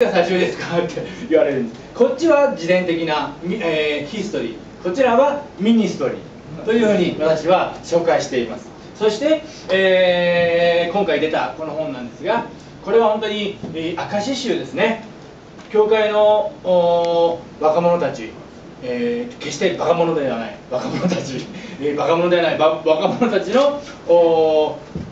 が最初ですか？って言われるんです。こっちは自伝的な、えー、ヒストリー。こちらはミニストリー。というふうに私は紹介しています。そして、えー、今回出たこの本なんですがこれは本当に、えー、証集ですね。教会の若者たち、えー、決してバカ者ではない。若者たち、えー、バカ者ではない。若者たちの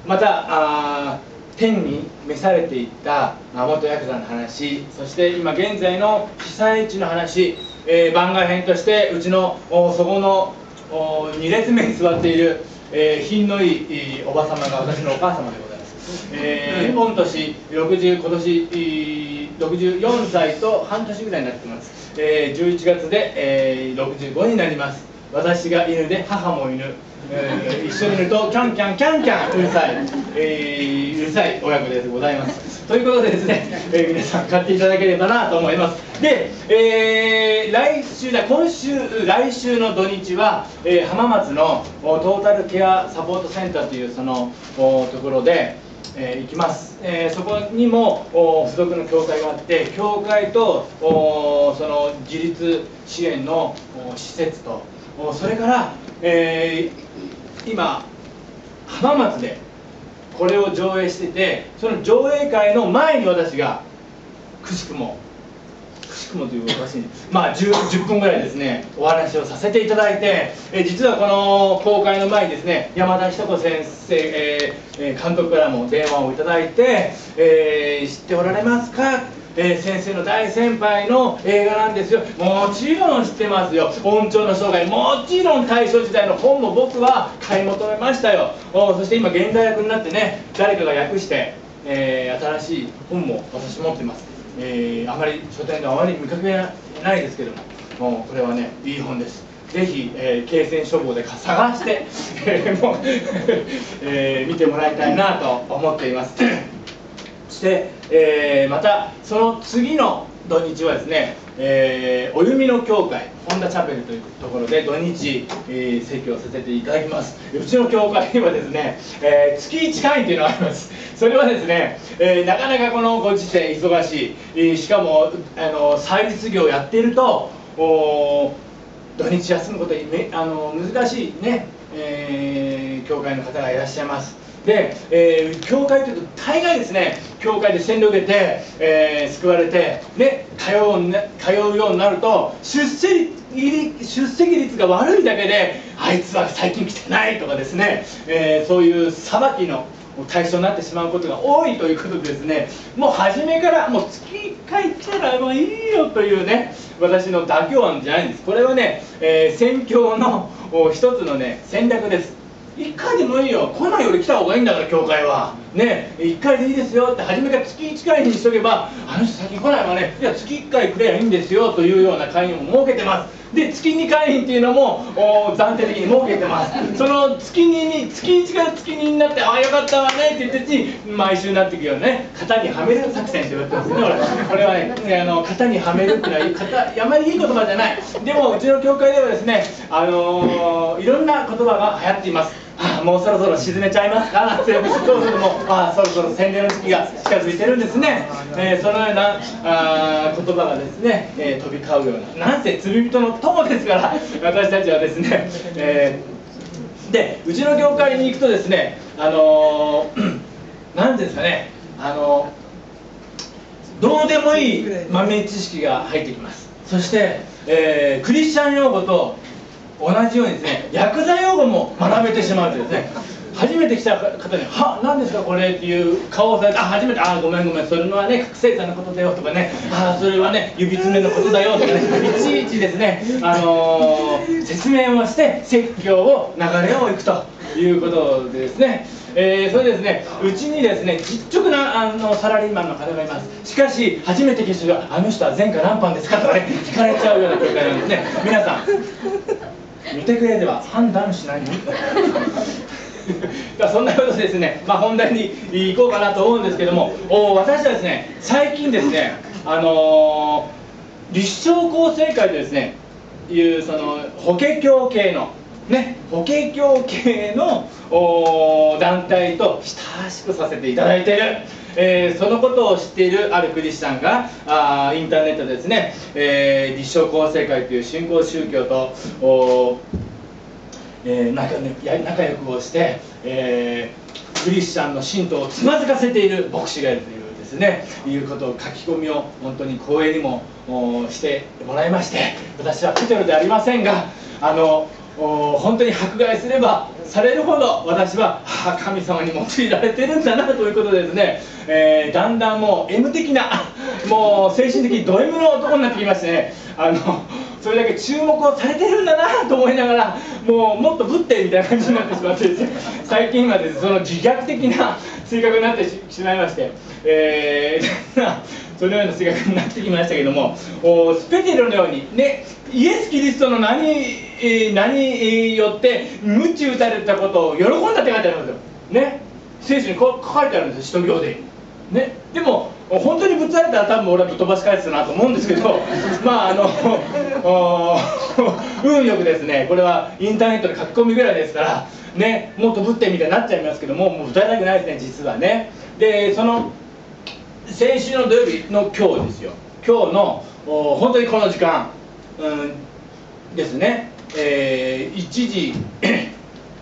またあ天に召されていった元ヤクザの話そして今現在の被災地の話、えー、番外編としてうちのそこの2列目に座っている、えー、品のいいおば様が私のお母様でございます、えー、御年60今年64歳と半年ぐらいになってます、えー、11月で、えー、65になります。私が犬で母も犬えー、一緒にいるとキャンキャンキャンキャンうるさい、えー、うるさい。親子でございます。ということでですね、えー、皆さん買っていただければなと思います。で、えー、来週だ今週来週の土日は、えー、浜松のトータルケアサポートセンターというそのところでえー、行きます、えー、そこにも付属の教会があって教会とその自立支援の施設とそれから、えー、今浜松でこれを上映しててその上映会の前に私がくしくもくしくもというおかしいまあ 10, 10, 分ぐらいですねお話をさせていただいて、え実はこの公開の前にですね山田仁子先生、えー、監督からも電話をいただいて、えー、知っておられますか？えー、先生の大先輩の映画なんですよ。もちろん知ってますよ。音調の生涯もちろん大正時代の本も僕は買い求めましたよ。おそして今現代役になってね誰かが訳して、えー、新しい本も私持ってます、えー、あまり書店であまり見かけないですけども。もうこれはねいい本です。ぜひ、えー、経線処方で探して、えもう えー、見てもらいたいなと思っています。して、えー、またその次の土日はですね、えー、お弓の教会本田チャペルというところで土日、えー、説教させていただきます。うちの教会にはですね、えー、月1会員というのがあります。それはですね、えー、なかなかこのご時世忙しい、え、しかもあの祭日業をやっていると土日休むことめあの難しいね、え、教会の方がいらっしゃいます。で、えー、教会というと大概ですね教会で洗礼を受けて、えー、救われて、ね、通う通うようになると出席出席率が悪いだけであいつは最近来てないとかですね、えー、そういう裁きの対象になってしまうことが多いということでですね。もう初めからもう月1回来たらもういいよというね私の妥協案じゃないんです。これはね、えー、宣教の一つのね戦略です。1回でもいいよ。来ないより来た方がいいんだから教会は。ね。1回でいいですよって初めから月1回にしとけばあの人先来ないわね。いや月1回くればいいんですよというような会員も設けてます。で月2会員っていうのも暫定的に設けてます。その月2に月1から月2になってああよかったわねって言ってうちに毎週なっていくよね。型にはめる作戦って言われてますねこれはねあの型にはめるっていうのは型あまりいい言葉じゃない。でもうちの教会ではですねあのー、いろんな言葉が流行っています。あ もうそろそろ沈めちゃいます。かなんてそうす。るともう あそろそろ洗礼の時期が近づいてるんですね、えー、そのようなあ言葉がですね、えー、飛び交うような。なんせ罪人の友ですから 私たちはですね、えー、でうちの業界に行くとですねあの何 ですかねあのどうでもいい豆知識が入ってきます。そして、えー、クリスチャン用語と同じようにですね薬剤用語も学べてしまうとですね初めて来た方に「は何ですかこれ」っていう顔をされて「あ初めてあごめんごめんそれのはね覚醒剤のことだよ」とかね「あそれはね指爪のことだよ」とかねいちいちですね、あのー、説明をして説教を流れをいくということでですね。えー、それですねうちにですね実直なあのサラリーマンの方がいます。しかし初めて聞いたあの人は前科何班ですか？とかね聞かれちゃうような教会なんですね。皆さん見てくれでは判断しない だそんなことでですね、まあ、本題に行こうかなと思うんですけども。お私はですね最近ですねあのー、立正厚生会とですねいうその法華経系のね法華経系の団体と親しくさせていただいている。えー、そのことを知っているあるクリスチャンがあインターネットでですね、えー、立正厚生会という新興宗教とお、えー、仲仲良くをして、えー、クリスチャンの信徒をつまずかせている牧師がいるというですねいうことを書き込みを本当に光栄にもしてもらいまして私はペテロでありませんがあの本当に迫害すればされるほど私は神様に用いられてるんだなということですね、えー、だんだんもう M 的な もう精神的ド M の男になってきましてねあのそれだけ注目をされてるんだなと思いながらもうもっとぶってみたいな感じになってしまってですね最近はですねその自虐的な性格になってしまいまして、えー、そのような性格になってきましたけどもおスペテロのようにねイエス・キリストの名に,、え名によって鞭打たれたことを喜んだって書いてあるんですよ。ね。聖書にこう書かれてあるんです使徒行で。ね。でも本当にぶつられたら多分俺はぶっ飛ばし返すなと思うんですけど まああの運よくですねこれはインターネットで書き込みぐらいですからねもっとぶってみたいになっちゃいますけどももう歌いたくないですね実はね。でその先週の土曜日の今日ですよ。今日の本当にこの時間、うん、ですね、えー、1時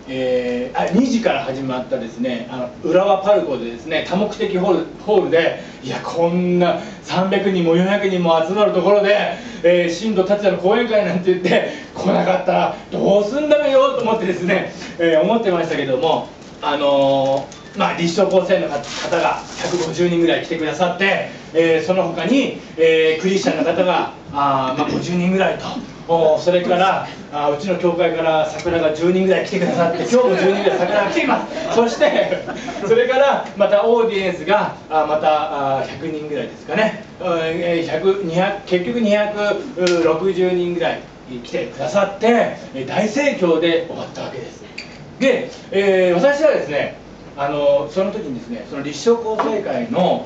えー、あ2時から始まったですねあの浦和パルコでですね多目的ホールホールでいやこんな300人も400人も集まるところで、えー、新藤達也の講演会なんて言って来なかったらどうすんだろうよと思ってですね、えー、思ってましたけどもあの、まあ、立正高専の方が150人ぐらい来てくださって、えー、その他に、えー、クリスチャンの方があ、まあ、50人ぐらいと。おそれからあうちの教会から桜が10人ぐらい来てくださって今日も10人ぐらい桜が来ています。そしてそれからまたオーディエンスがあまたあ100人ぐらいですかね、え100 200結局260人ぐらい来てくださって大盛況で終わったわけです。で、えー、私はですねあのその時にですねその立正厚生会の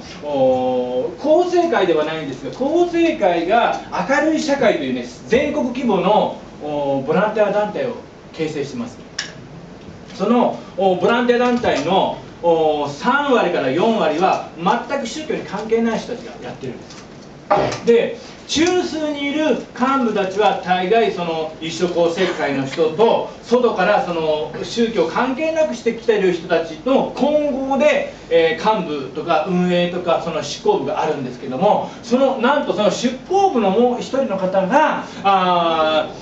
厚生会ではないんですが厚生会が明るい社会というね全国規模のボランティア団体を形成してます。そのボランティア団体の3割から4割は全く宗教に関係ない人たちがやってるんです。で中枢にいる幹部たちは大概その一生厚生会の人と外からその宗教関係なくしてきている人たちと混合で、えー、幹部とか運営とかその執行部があるんですけどもそのなんとその執行部のもう一人の方があ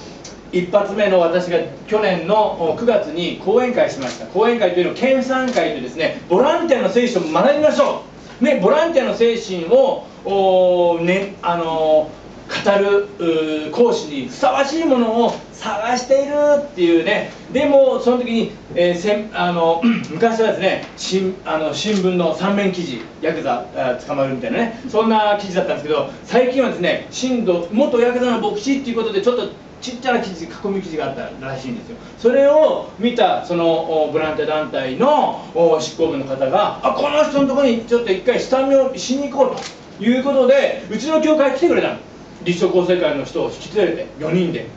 一発目の私が去年の9月に講演会しました。講演会というのを研鑽会でですねボランティアの聖書を学びましょう。ねボランティアの精神をお、ね、あの語る講師にふさわしいものを探しているっていうね。でもその時に、えー、せあの 昔はですね新あの新聞の三面記事ヤクザ捕まるみたいなね。そんな記事だったんですけど最近はですね新藤元ヤクザの牧師っていうことでちょっとちっちゃな記事囲み記事があったらしいんですよ。それを見たそのボランティア団体の執行部の方があこの人のとこにちょっと一回下見をしに行こうということでうちの教会来てくれたの。立正厚生会の人を引き連れて4人で。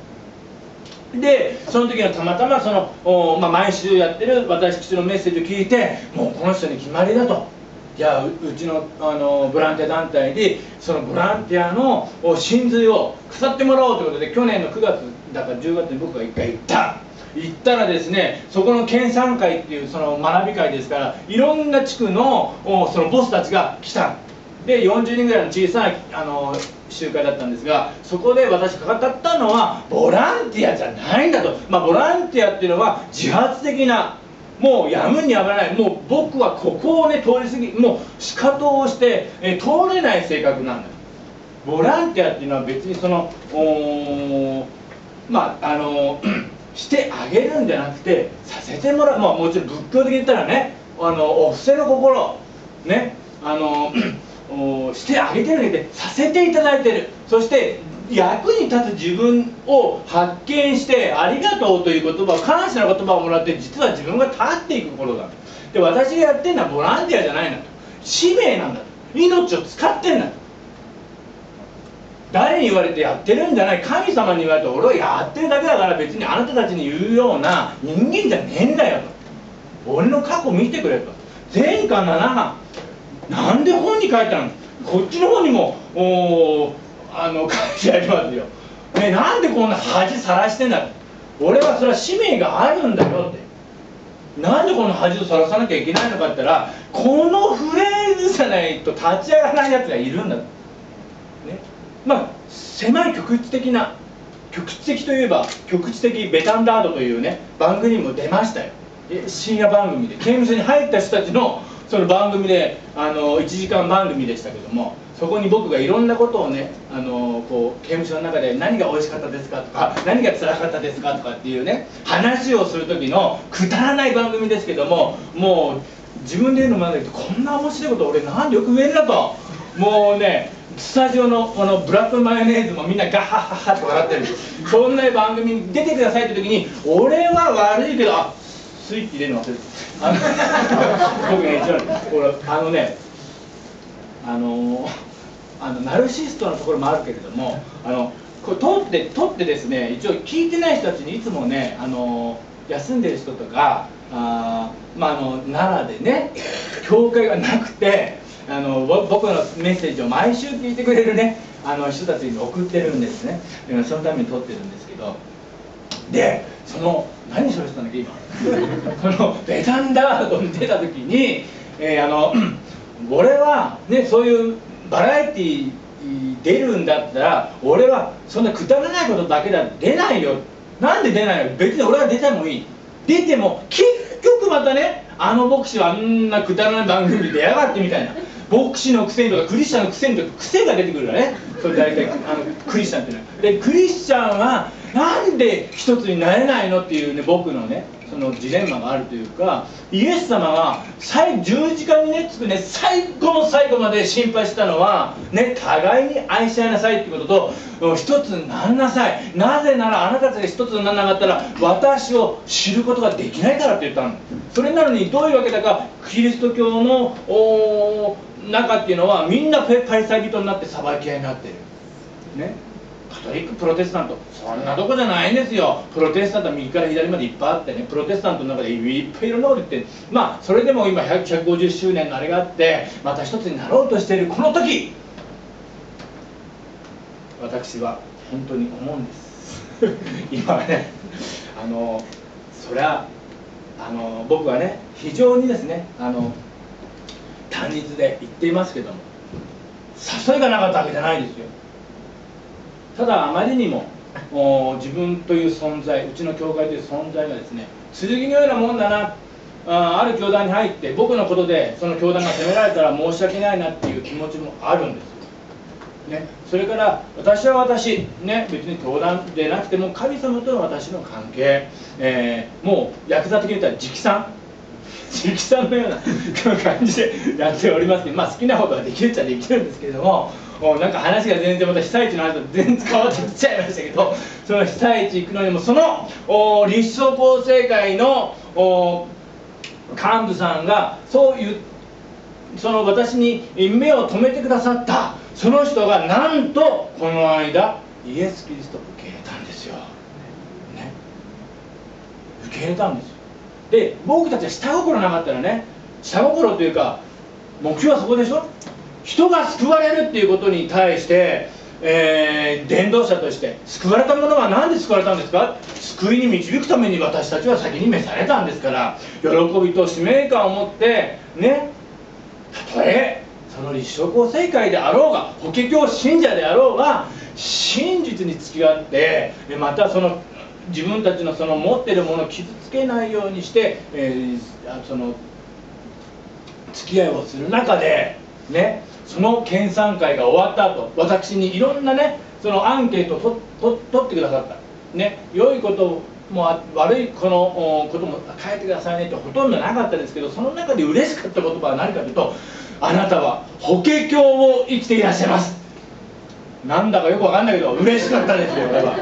でその時はたまたまその、まあ、毎週やってる私のメッセージを聞いてもうこの人に決まりだと。じゃあうちのあのボランティア団体でそのボランティアの真髄を語ってもらおうということで去年の9月だから10月に僕が1回行った。行ったらですねそこの県産会っていうその学び会ですからいろんな地区のそのボスたちが来た。で40人ぐらいの小さなあの集会だったんですがそこで私語ったのはボランティアじゃないんだと、まあ、ボランティアっていうのは自発的なもうやむにやまない。もう僕はここをね通り過ぎもう仕方をして、え通れない性格なんだボランティアっていうのは別にそのまああの してあげるんじゃなくてさせてもらう、まあ、もちろん仏教的に言ったらねあのお布施の心。ねあの してあげてるんでさせていただいてる。そして役に立つ自分を発見してありがとうという言葉を感謝の言葉をもらって実は自分が立っていくことだと。で私がやってるのはボランティアじゃないなと使命なんだと。命を使ってんだと誰に言われてやってるんじゃない。神様に言われて俺はやってるだけだから別にあなたたちに言うような人間じゃねえんだよと。俺の過去見てくれと。前科7犯なんで本に書いたの？こっちの方にもおあの書いてありますよ、ね、なんでこんな恥さらしてんだ俺はそれは使命があるんだよって。なんでこの恥をさらさなきゃいけないのかって言ったらこのフレーズじゃないと立ち上がらないやつがいるんだ。ね。まあ狭い局地的な局地的といえば局地的ベタンダードというね番組も出ましたよ。深夜番組で。刑務所に入った人たちのその番組であの1時間番組でしたけども。そこに僕がいろんなことをねあのこう刑務所の中で何が美味しかったですかとか何が辛かったですかとかっていうね話をする時のくだらない番組ですけどももう自分で言うのもなんだけどこんな面白いこと俺なんでよく言えるんだと。もうねスタジオのこのブラックマヨネーズもみんなガッハッハッハって笑ってる。そんな番組に出てくださいって時に俺は悪いけどあスイッチ入れるの忘れてあの 僕ね一応あのねあのあのナルシストのところもあるけれどもあのこれ取って取ってですね一応聞いてない人たちにいつもねあの休んでる人とかあまああの奈良でね教会がなくてあの僕のメッセージを毎週聞いてくれるねあの人たちに送ってるんですね。そのために撮ってるんですけどでその何それしたんだっけ今。このベタンダードに出た時に、えー、あの俺はねそういうバラエティー出るんだったら俺はそんなくだらないことだけだ出ないよ。なんで出ないの？別に俺は出てもいい。出ても結局またねあの牧師はあんなくだらない番組で出やがってみたいな。牧師のくせにとかクリスチャンのくせにとか癖が出てくるからね。それ大体あのクリスチャンっていうのは。でクリスチャンはなんで一つになれないのっていうね僕のねそのジレンマがあるというかイエス様が最十字架にねつくね最後の最後まで心配したのはね互いに愛し合いなさいっていうことと一つになんなさい。なぜならあなたたちが一つにならなかったら私を知ることができないからって言ったの。それなのにどういうわけだかキリスト教の中っていうのはみんなパリサイ人になって裁き合いになってる。ね。カトリックプロテスタント。そんなとこじゃないんですよ。プロテスタントは右から左までいっぱいあってね。プロテスタントの中でいっぱいいろんなこと言って。まあそれでも今150周年のあれがあってまた一つになろうとしているこの時。私は本当に思うんです。今はねあのそりゃあの僕はね非常にですねあの単日で言っていますけども誘いがなかったわけじゃないですよ。ただあまりにも自分という存在うちの教会という存在がですね剣のようなもんだなあある教団に入って僕のことでその教団が責められたら申し訳ないなっていう気持ちもあるんですね、それから私は私、ね、別に教団でなくても神様との私の関係、えー、もうヤクザ的に言ったら直参。直参のような感じでやっておりますけど、まあ、好きなことができるっちゃできるんですけれどももうなんか話が全然また被災地の話と全然変わってきちゃいましたけどその被災地行くのにもその立正厚生会の幹部さんがそういうその私に目を留めてくださったその人がなんとこの間イエス・キリストを受け入れたんですよ、ね、受け入れたんですよ。で僕たちは下心なかったらね下心というか目標はそこでしょ？人が救われるっていうことに対して、えー、伝道者として救われた者は何で救われたんですか？救いに導くために私たちは先に召されたんですから喜びと使命感を持ってねたとえその立正厚生会であろうが法華経信者であろうが真実に付き合ってまたその自分たちのその持ってるものを傷つけないようにして、えー、その付き合いをする中でねその研鑽会が終わった後私にいろんなねそのアンケートを取ってくださった。ね良いことも悪いこのことも変えてくださいねってほとんどなかったですけどその中で嬉しかった言葉は何かというとあなたは法華経を生きていらっしゃいます。なんだかよくわかんないけど嬉しかったですよ俺は。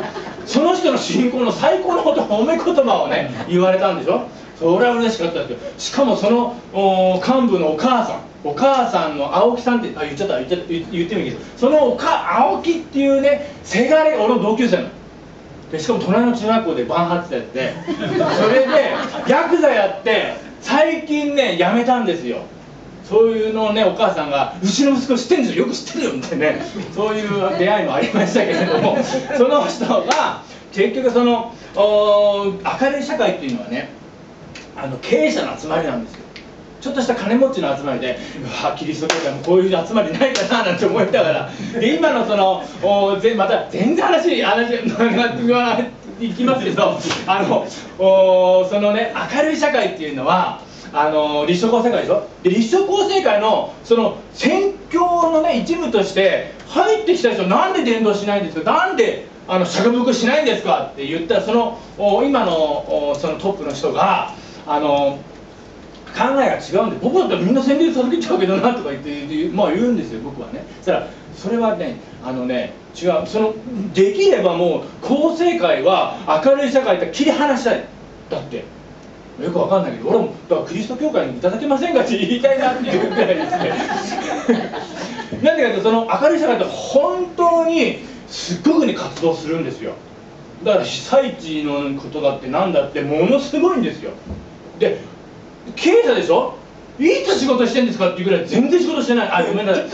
その人の信仰の最高のこと褒め言葉をね言われたんでしょ。それは嬉しかったですよ。しかもその幹部のお母さん。お母さんの青木さんってあ言っちゃった言っちゃった言ってもいいけどそのおか青木っていうねせがれ俺の同級生なの。でしかも隣の中学校でバンハって それでヤクザやって最近ね辞めたんですよ。そういうのをねお母さんが「うちの息子知ってんですよ。よく知ってるよ」みたいなね。そういう出会いもありましたけれども その人が結局その明るい社会っていうのはねあの経営者の集まりなんですよちょっとした金持ちの集まりでうわキリスト教会もこういう集まりないかななんて思いながらで今のそのおぜまた全然話話いきますけどあのおそのね明るい社会っていうのはあの立正交世会でしょ？で立正交世会のその宣教のね一部として入ってきた人なんで伝道しないんですか？なんであの釈伏しないんですか？って言ったらそのお今のおそのトップの人があの考えが違うんで僕だったらみんな宣伝続けちゃうけどなとか言ってまあ言うんですよ僕はね。そしたらそれはねあのね違うそのできればもう構成会は明るい社会と切り離したい。だってよくわかんないけど俺もだからキリスト教会にいただけませんかって言いたいなっていうぐらいですね。なんでかというとその明るい社会って本当にすっごくね活動するんですよ。だから被災地のことだってなんだってものすごいんですよ。で経営者でしょ？いつ仕事してんですかっていうぐらい全然仕事してない。あごめんなさい。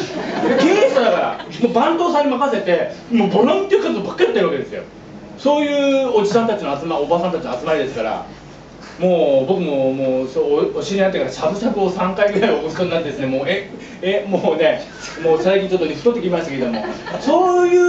経営者だからもう番頭さんに任せてもうボランティア活動ばっかりやってるわけですよ。そういうおじさんたちの集まりおばさんたちの集まりですからもう僕ももうそうお知り合いになってからしゃぶしゃぶを3回ぐらいお作りになってですねもうええもうねもう最近ちょっと太ってきましたけども。そういう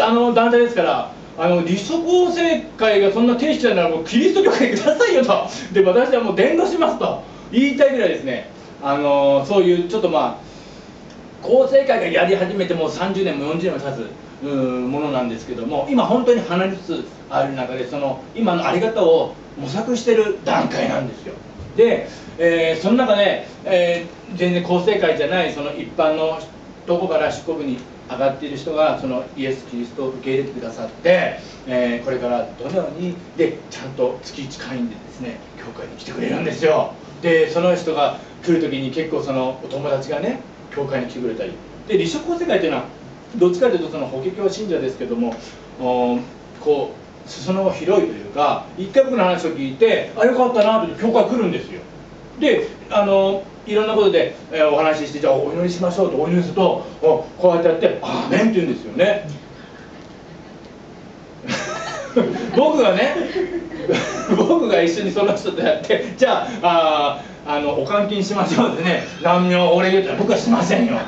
あの団体ですからあの立正構成会がそんな停止したならもうキリスト教会くださいよと。で私はもう伝道しますと。言いたいぐらいですね。あのそういうちょっとまあ構成会がやり始めてもう30年も40年も経つものなんですけども今本当に離れつつある中でその今の在り方を模索してる段階なんですよ。で、えー、その中で、えー、全然構成会じゃないその一般のどこから出国に上がっている人がそのイエス・キリストを受け入れてくださって、えー、これからどのようにでちゃんと月1会員でですね教会に来てくれるんですよ。でその人が来る時に結構そのお友達がね教会に来てくれたり。で立食世界というのはどっちかというとその法華経信者ですけどもこう裾野が広いというか一回僕の話を聞いてあよかったなと教会来るんですよ。であのいろんなことで、えー、お話ししてじゃあお祈りしましょうとお祈りするとこうやってやって「アーメン」って言うんですよね。僕がね 僕が一緒にその人とやってじゃあああのお監禁しましょうってね難民俺言うたら僕はしませんよ。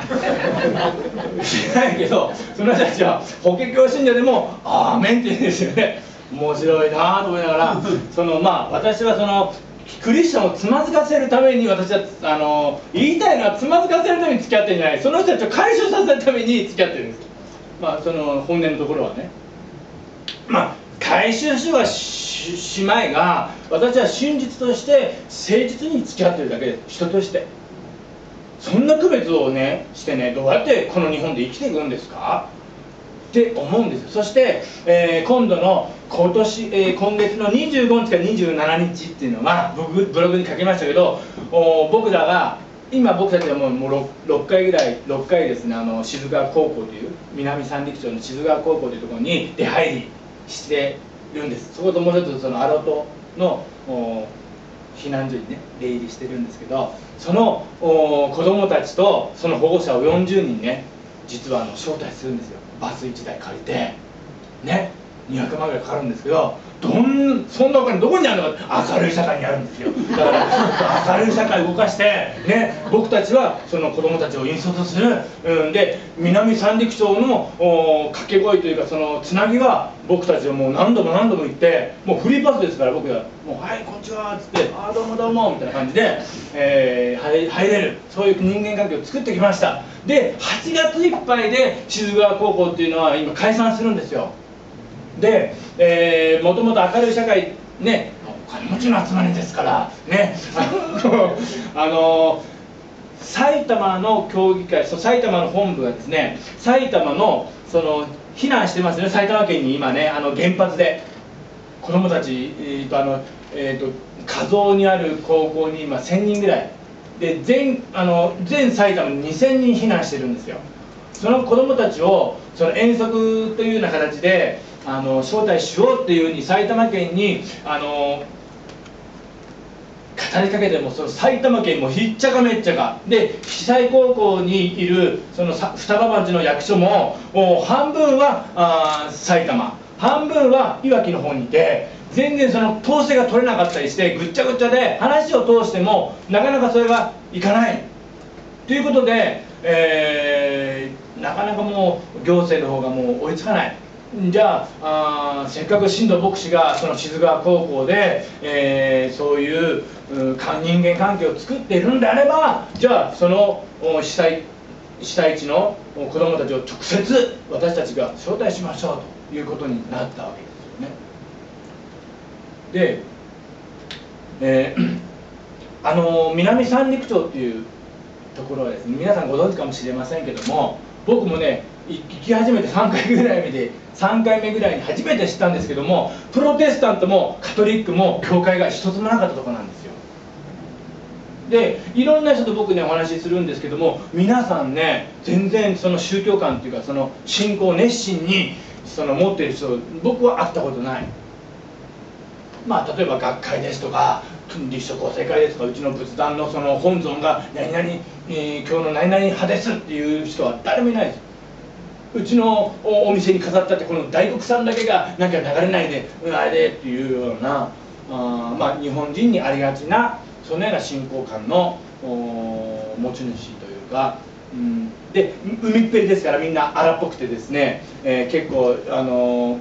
しないけどその人たちは法華経信者でも「アーメン」って言うんですよね。面白いなと思いながらそのまあ私はそのクリスチャンをつまずかせるために私はあの言いたいのはつまずかせるために付き合ってるんじゃない。その人たちを解消させるために付き合ってるんです。まあその本音のところはね。まあ回収しはしまいが私は真実として誠実に付き合ってるだけで人として。そんな区別をねしてねどうやってこの日本で生きていくんですか？って思うんですそして、えー、今度の今年、えー、今月の25日から27日っていうのは僕ブログに書きましたけどお僕らが今僕たちはもう 6, 6回ぐらい6回ですねあの静川高校という南三陸町の静川高校というところに出入りしてるんです。そこともう一つそのアロトの避難所にね出入りしてるんですけどその子供たちとその保護者を40人ね実はあの招待するんですよ。バス1台借りてね。200万ぐらいかかるんですけどどんそんなお金どこにあるのか明るい社会にあるんですよ。だから明るい社会を動かしてね僕たちはその子供たちを引率する、うん、で南三陸町の掛け声というかそのつなぎは僕たちはもう何度も何度も行ってもうフリーパスですから僕は「もうはいこんにちは」っつって「ああどうもどうも」みたいな感じで、えー、入れる。そういう人間関係を作ってきました。で8月いっぱいで静川高校っていうのは今解散するんですよ。で、えー、もともと明るい社会ねお金持ちの集まりですからね あの埼玉の協議会そう埼玉の本部がですね埼玉のその避難してますね埼玉県に今ねあの原発で子供たち、えーとあのえーと、加須にある高校に今1000人ぐらい。で全あの全埼玉に2000人避難してるんですよ。その子供たちをその遠足というような形であの招待しようっていうふうに埼玉県にあの語りかけてもその埼玉県もひっちゃかめっちゃか。で被災高校にいるその双葉町の役所ももう半分はあ埼玉。半分はいわきの方にいて全然その統制が取れなかったりしてぐっちゃぐちゃで話を通してもなかなかそれがいかない。ということで、えー、なかなかもう行政の方がもう追いつかない。じゃああせっかく新藤牧師がその静川高校で、えー、そういう人間関係を作っているんであればじゃあその被災被災地の子どもたちを直接私たちが招待しましょうということになったわけですよね。で、えー、あの南三陸町っていうところはですね皆さんご存知かもしれませんけども僕もね行き始めて3回ぐらい目で3回目ぐらいに初めて知ったんですけどもプロテスタントもカトリックも教会が一つもなかったとこなんですよ。でいろんな人と僕ねお話しするんですけども皆さんね全然その宗教観っていうかその信仰を熱心にその持ってる人僕は会ったことない。まあ例えば学会ですとか立書構成会ですとかうちの仏壇のその本尊が何々、えー、今日の何々派ですっていう人は誰もいないです。うちのお店に飾ったってこの大黒さんだけがなんか流れないでうんあれでっていうようなあまあ日本人にありがちなそのような信仰観の持ち主というか、うん、で海っぺりですからみんな荒っぽくてですね、えー、結構あのー、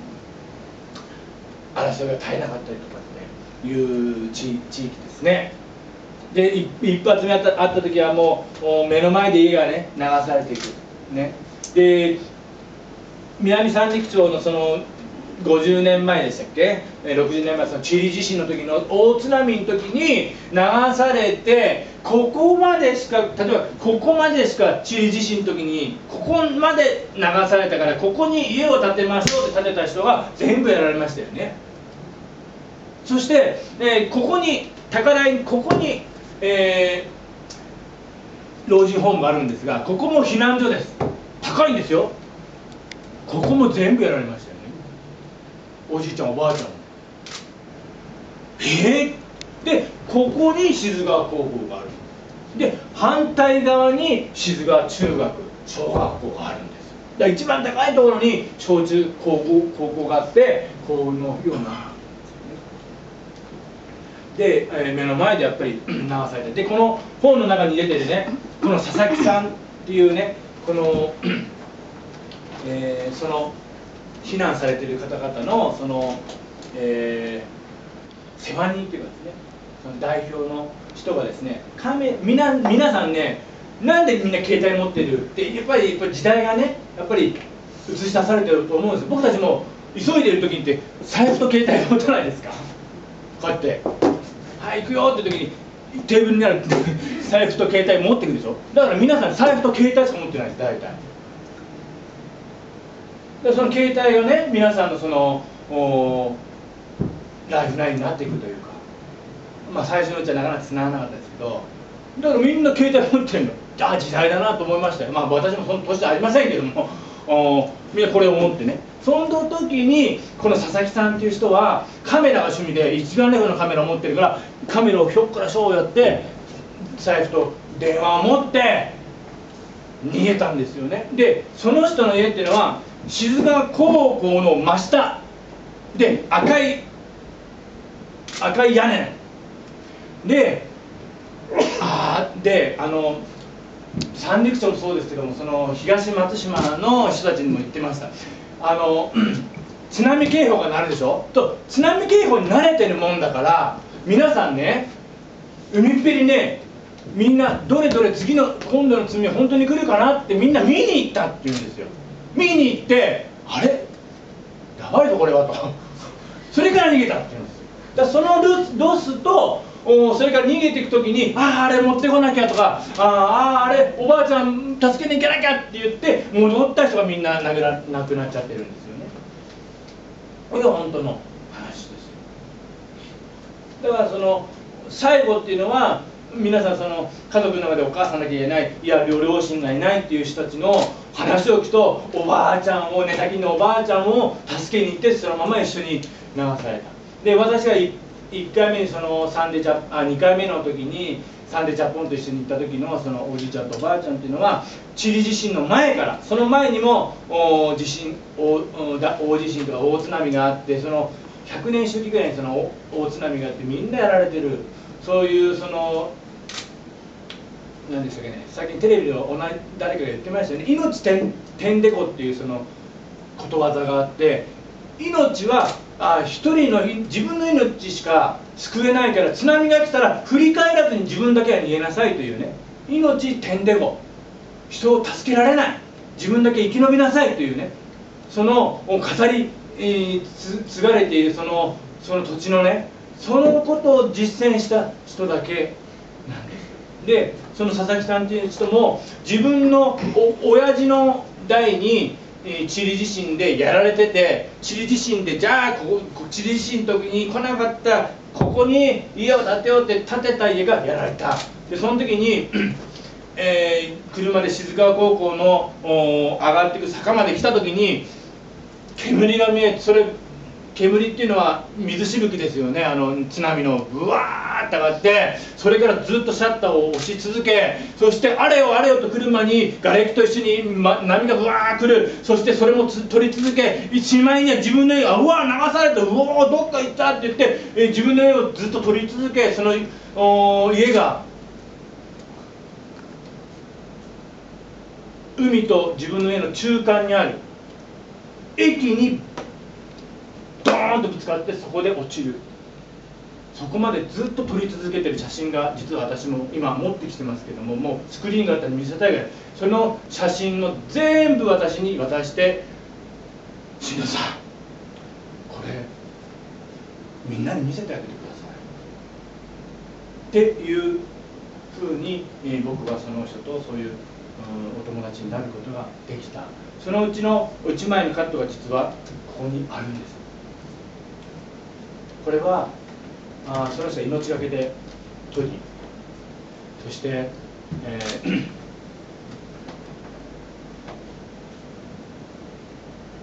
争いが絶えなかったりとかっていう地地域ですね。で一発目会った会った時はもう目の前で家がね流されていく。ね。で南三陸町のその50年前でしたっけ？60年前そのチリ地震の時の大津波の時に流されてここまでしか例えばここまでしかチリ地震の時にここまで流されたからここに家を建てましょうって建てた人が全部やられましたよね。そして、えー、ここに高台ここに、えー、老人ホームがあるんですがここも避難所です。高いんですよ。ここも全部やられましたよね。おじいちゃんおばあちゃんも。えー、でここに静川高校がある。で反対側に静川中学小学校があるんです。だ一番高いところに小中高校高校があってこのような。で、えー、目の前でやっぱり 流されてでこの本の中に出てるねこの佐々木さんっていうねこのえー、その避難されている方々のその、えー、世話人というかですねその代表の人がですねみな皆さんねなんでみんな携帯持ってるってやっぱりやっぱ時代がねやっぱり映し出されてると思うんです僕たちも急いでる時って財布と携帯持たないですか？こうやって「はい行くよ」って時にテーブルにある 財布と携帯持ってくでしょ？だから皆さん財布と携帯しか持ってないです大体。でその携帯がね皆さんのそのライフラインになっていくというかまあ最初のうちはなかなか繋がらなかったですけどだからみんな携帯持ってるの。ああ時代だなと思いましたよ。まあ私もその年じゃありませんけどもおみんなこれを持ってね。その時にこの佐々木さんっていう人はカメラが趣味で一眼レフのカメラを持ってるからカメラをひょっからしょうやって財布と電話を持って逃げたんですよね。でその人の家っていうのは静川高校の真下。で赤い赤い屋根。であであの三陸町もそうですけどもその東松島の人たちにも言ってました。あの 津波警報が鳴るでしょ？と津波警報に慣れてるもんだから皆さんね海っぺりねみんなどれどれ次の今度の罪は本当に来るかなってみんな見に行ったって言うんですよ。見に行ってあれ？やばいぞこれはと。それから逃げたって言うんですだそのロスとおそれから逃げていく時にあああれ持ってこなきゃとかあああれおばあちゃん助けに行かなきゃって言って戻った人がみんな亡くな亡くなっちゃってるんですよね。これが本当の話ですだからその最後っていうのは皆さんその家族の中でお母さんだけいないいや両親がいないっていう人たちの話を聞くとおばあちゃんを寝たきりのおばあちゃんを助けに行ってそのまま一緒に流された。で私が1回目にそのサンデージャあ2回目の時にサンデージャポンと一緒に行った時のそのおじいちゃんとおばあちゃんっていうのはチリ地震の前からその前にもお地震大大地震とか大津波があってその100年周期ぐらいにその大津波があってみんなやられてるそういうその何でしたっけね最近テレビで同じ誰かが言ってましたよね。命てんてんでこっていうそのことわざがあって命はあ一人の自分の命しか救えないから津波が来たら振り返らずに自分だけは逃げなさいというね。命てんでこ人を助けられない。自分だけ生き延びなさいというね。その語り、えー、継がれているそのその土地のねそのことを実践した人だけなんです。でその佐々木さんっていう人も自分のお親父の代にチリ地震でやられててチリ地震でじゃあここチリ地震の時に来なかったここに家を建てようって建てた家がやられた。でその時に、えー、車で静川高校の上がっていく坂まで来た時に煙が見えてそれ煙っていうのは水しぶきですよね。あの津波のブワーって上がってそれからずっとシャッターを押し続けそしてあれよあれよと車に瓦礫と一緒に、ま、波がブワー来る。そしてそれも取り続けしまいには自分の家がうわー流された。うおどっか行ったって言って、え自分の家をずっと取り続けそのお家が海と自分の家の中間にある。駅にーンとぶつかってそこで落ちる。そこまでずっと撮り続けてる写真が実は私も今持ってきてますけどももうスクリーンがあったら見せたいぐらい。その写真の全部私に渡して「しんさんこれみんなに見せてあげてください」っていうふうに、え、僕はその人とそういう、お友達になることができた。そのうちの1枚のカットが実はここにあるんです。これはあその人は命がけで取りそして、えー、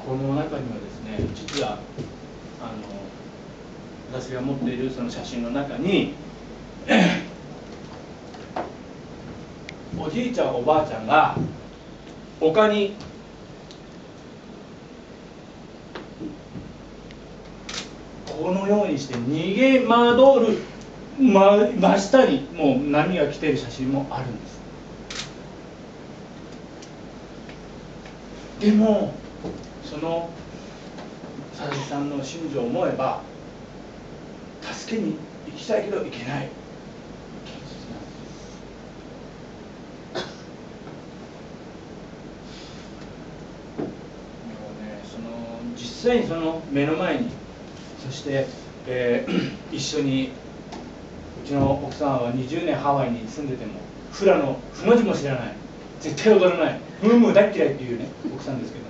この中にはですね実はあの私が持っているその写真の中に おじいちゃんおばあちゃんが丘にこのようにして逃げ惑る真真下にもう波が来てる写真もあるんです。でもその佐々木さんの心情を思えば助けに行きたいけど行けない。実際にその目の前にそして、えー、一緒にうちの奥さんは20年ハワイに住んでてもフラのふの字も知らない。絶対踊らない。ムームー大嫌いっていうね奥さんですけど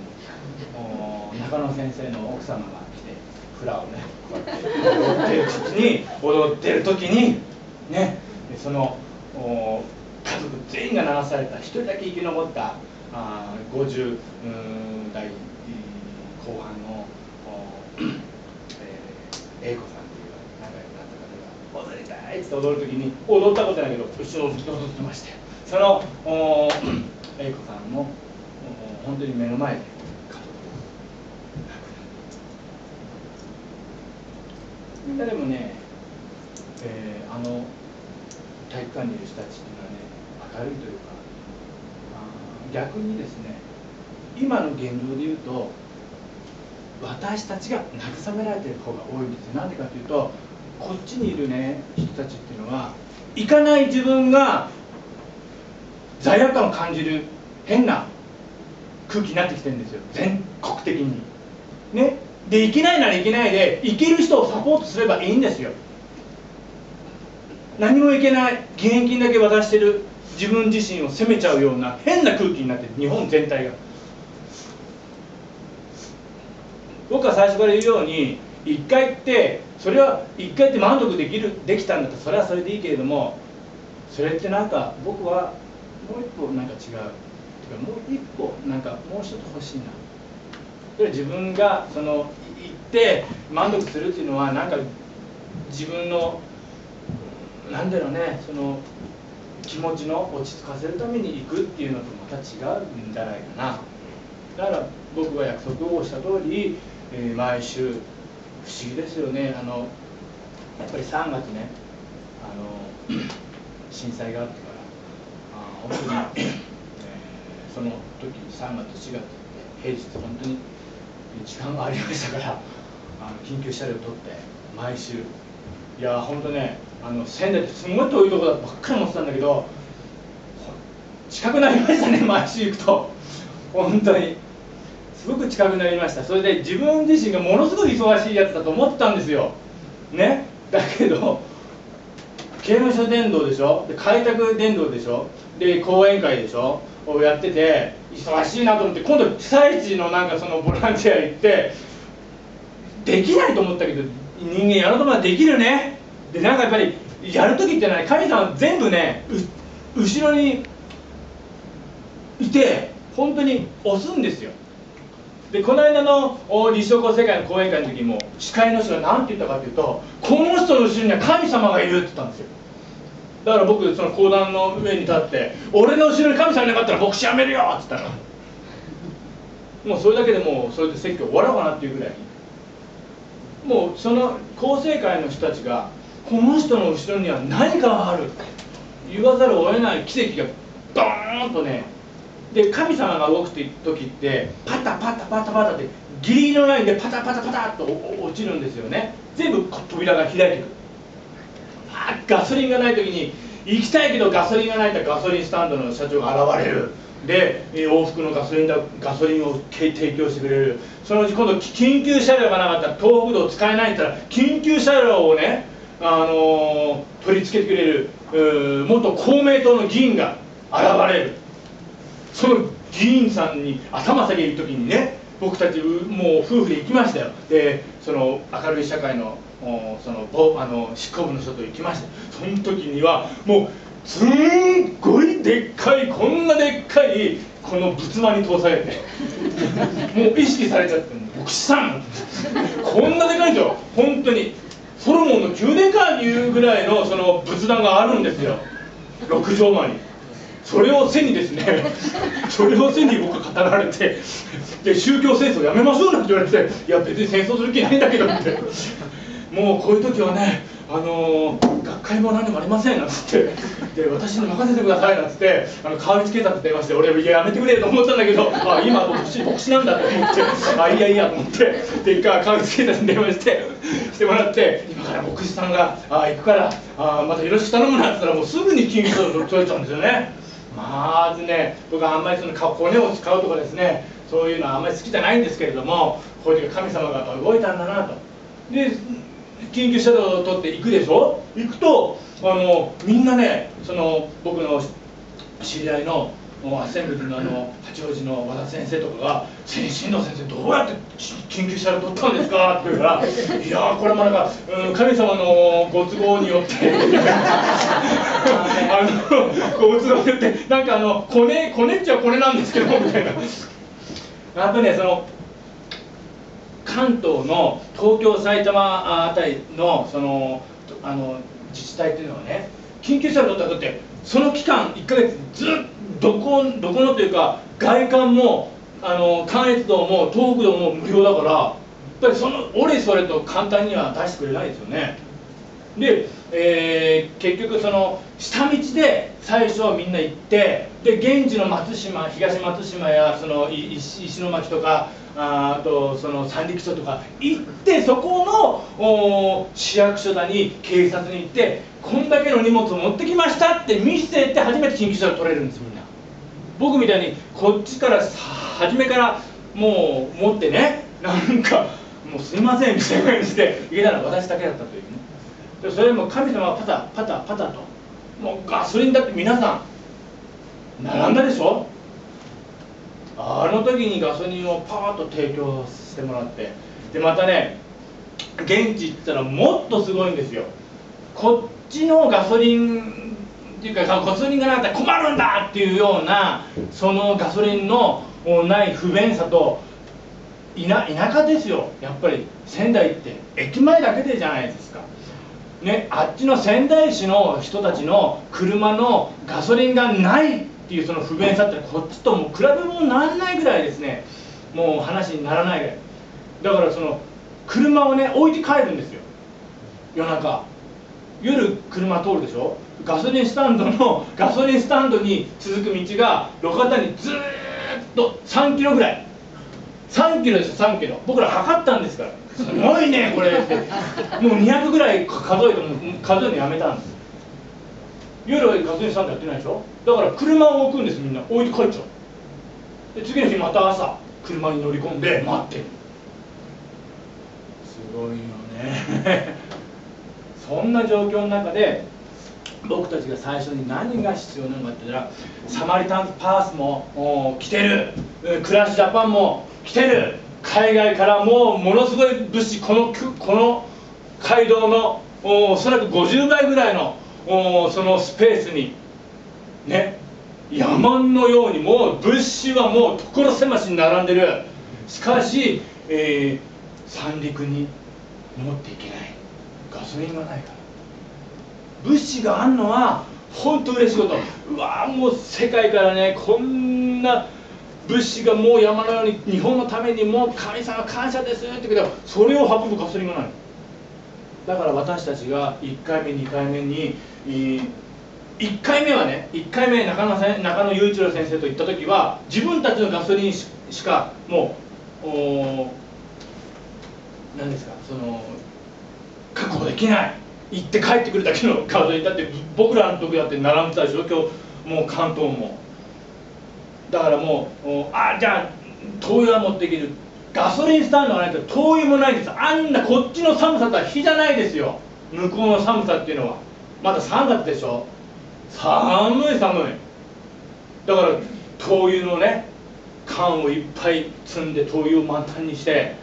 も。中野先生の奥様が来てフラをねこうやって踊ってる時に踊ってる時にねその家族全員が流された。一人だけ生き残ったあ50代後半の英子さんっていう仲良くなった方が踊りたいって踊る時に踊ったことないけど後ろをずっと踊ってましてその 英子さんも本当に目の前でみんなでもね、えー、あの体育館にいる人たちっていうのはね明るいというか逆にですね今の現状で言うと私たちが慰められてる方が多いんです。なんでかというとこっちにいるね人たちっていうのは行かない自分が罪悪感を感じる変な空気になってきてるんですよ。全国的に。ね。で行けないなら行けないで行ける人をサポートすればいいんですよ。何もいけない義援金だけ渡してる自分自身を責めちゃうような変な空気になって日本全体が。僕は最初から言うように1回ってそれは1回って満足できるできたんだったらそれはそれでいいけれどもそれってなんか僕はもう一歩なんか違う。てかもう一歩なんかもう一つ欲しいな。それ自分がその行って満足するっていうのはなんか自分のなんだろうねその気持ちの落ち着かせるために行くっていうのとまた違うんじゃないかな。だから僕は約束をした通り、えー、毎週。不思議ですよね。あのやっぱり3月ねあの震災があってから。あ本当に、えー、その時3月4月平日本当に時間がありましたからあの緊急車両を取って毎週。いや本当ねあの仙台ってすごい遠いとこだばっかり思ってたんだけど近くなりましたね毎週行くと。本当に。すごく近くなりました。それで自分自身がものすごい忙しいやつだと思ったんですよ。ね？だけど刑務所伝道でしょ？で開拓伝道でしょ？で講演会でしょ？をやってて忙しいなと思って今度被災地のなんかそのボランティア行ってできないと思ったけど人間やろうと思ったらできるね。でなんかやっぱりやる時ってね神様全部ね後ろにいて本当に押すんですよ。でこの間の立証校世界の講演会の時も司会の人が何て言ったかっていうとこの人の後ろには神様がいるって言ったんですよ。だから僕その講談の上に立って俺の後ろに神様いなかったら牧師やめるよって言ったらもうそれだけでもうそれで説教終わろうかなっていうぐらい。もうその構成会の人たちがこの人の後ろには何かがあるって言わざるを得ない奇跡がドーンとねで神様が動く時ってパタパタパタパタってギリギリのラインでパタパタパタっと落ちるんですよね。全部扉が開いていくあガソリンがない時に行きたいけどガソリンがないとガソリンスタンドの社長が現れる。で往復のガソリンだガソリンを提供してくれる。そのうち今度緊急車両がなかったら東北道使えないって言ったら緊急車両をね、あのー、取り付けてくれる元公明党の議員が現れる。その議員さんに頭下げる時にね僕たちもう夫婦で行きましたよ。でその明るい社会のそのあの執行部の人と行きました。その時にはもうすんごいでっかいこんなでっかいこの仏間に通されて もう意識されちゃって牧師さんこんなでかいんですよ。本当に。ソロモンの宮殿かっていうぐらいのその仏壇があるんですよ。6畳間に。それを背にですね それを背に僕は語られてで宗教戦争やめましょうなんて言われていや別に戦争する気ないんだけどって。もうこういう時はねあのー、学会も何でもありませんなんつってで私に任せてくださいなんつってあの川内警察電話して俺いややめてくれと思ったんだけどあ今牧師牧師なんだと思ってあいやいやと思ってで一回川内警察に電話してしてもらって今から牧師さんがあ行くからあまたよろしく頼むなって言ったらもうすぐに緊急を取れちゃうんですよねまずね僕はあんまりその骨を使うとかですねそういうのはあんまり好きじゃないんですけれどもこういう神様が動いたんだなと。で緊急車両を取って行くでしょ？行くとあのみんなねその僕の知り合いのアッセンブルのあの八王子の和田先生とかが「新藤先生どうやって緊急車両取ったんですか?」って言うから「いやこれもなんか、うん、神様のご都合によって あのご都合によってなんかあのこねこねっちゃこれなんですけど」みたいな。あとねその関東の東京埼玉あたりのそのあの自治体っていうのはね緊急車両取ったとってその期間1か月ずっとどこどこのというか外観もあの関越道も東北道も無料だからやっぱりその俺それと簡単には出してくれないですよね。で、えー、結局その下道で最初はみんな行ってで現地の松島東松島やその石巻とかあとその三陸署とか行ってそこの市役所だに警察に行ってこんだけの荷物を持ってきましたって見せて初めて緊急車両取れるんですみんな。僕みたいにこっちから初めからもう持ってねなんかもうすいませんみたいな感じで行けたら私だけだったというね。でそれも神様はパタパタパタともうガソリンだって皆さん並んだでしょ？あの時にガソリンをパーッと提供してもらって。でまたね現地行ったらもっとすごいんですよ。こっちのガソリンっていうかガソリンがなかったら困るんだっていうようなそのガソリンのない不便さと田田舎ですよ。やっぱり仙台って駅前だけでじゃないですか。ね、あっちの仙台市の人たちの車のガソリンがないっていうその不便さってこっちとも比べ物にならないぐらいですね。もう話にならないぐらい。だからその車をね置いて帰るんですよ。夜中。夜車通るでしょ？ガソリンスタンドの ガソリンスタンドに続く道が路肩にずっと3キロぐらい。3キロですよ3キロ。僕ら測ったんですから。すごいねこれって。もう200ぐらい数えても数えるのやめたんです。夜はガソリンスタやってないでしょ？だから車を置くんですみんな。置いて帰っちゃう。で次の日また朝車に乗り込んで待ってる。すごいよね。そんな状況の中で僕たちが最初に何が必要なのかって言ったらサマリタンパースも来てる。クラッシュジャパンも来てる。海外からもうものすごい物資このこの街道のおそらく50倍ぐらいのおそのスペースにね山のようにもう物資はもう所狭しに並んでる。しかし、えー、三陸に持っていけない。ガソリンがないから。物資があるのは本当嬉しいこと。うわもう世界からねこんな物資がもう山のように日本のためにもう神様感謝ですって言うけどそれを運ぶガソリンがない。だから私たちが1回目2回目に1回目はね1回目中野中野雄一郎先生と行った時は自分たちのガソリンしかもう何ですかその確保できない。行って帰ってくるだけのガソリン。だって僕らの時だって並んでたでしょ今日。もう関東も。だからもうあじゃあ灯油は持っていける。ガソリンスタンドがないと灯油もないです。あんなこっちの寒さとは比じゃないですよ。向こうの寒さっていうのは。まだ3月でしょ？寒い寒い。だから灯油のね缶をいっぱい積んで灯油を満タンにして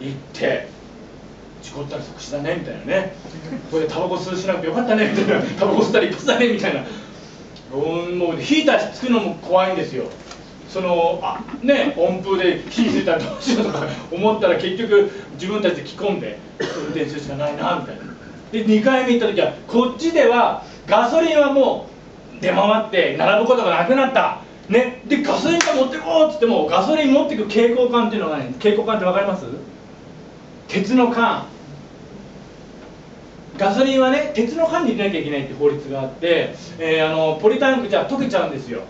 行って事故ったら即死だねみたいなね。これでタバコ吸うしなくてよかったねみたいな。タバコ吸ったら一発だねみたいな。もうヒーターつくのも怖いんですよ。そのあね温風で火ついたらどうしようとか思ったら結局自分たちで着込んで運転するしかないなみたいな。で2回目行った時はこっちではガソリンはもう出回って並ぶことがなくなった。ね。でガソリンが持ってこうっつってもガソリン持っていく蛍光管っていうのがね蛍光管って分かります？鉄の缶。ガソリンはね鉄の缶に入れなきゃいけないって法律があって、えー、あのポリタンクじゃ溶けちゃうんですよ。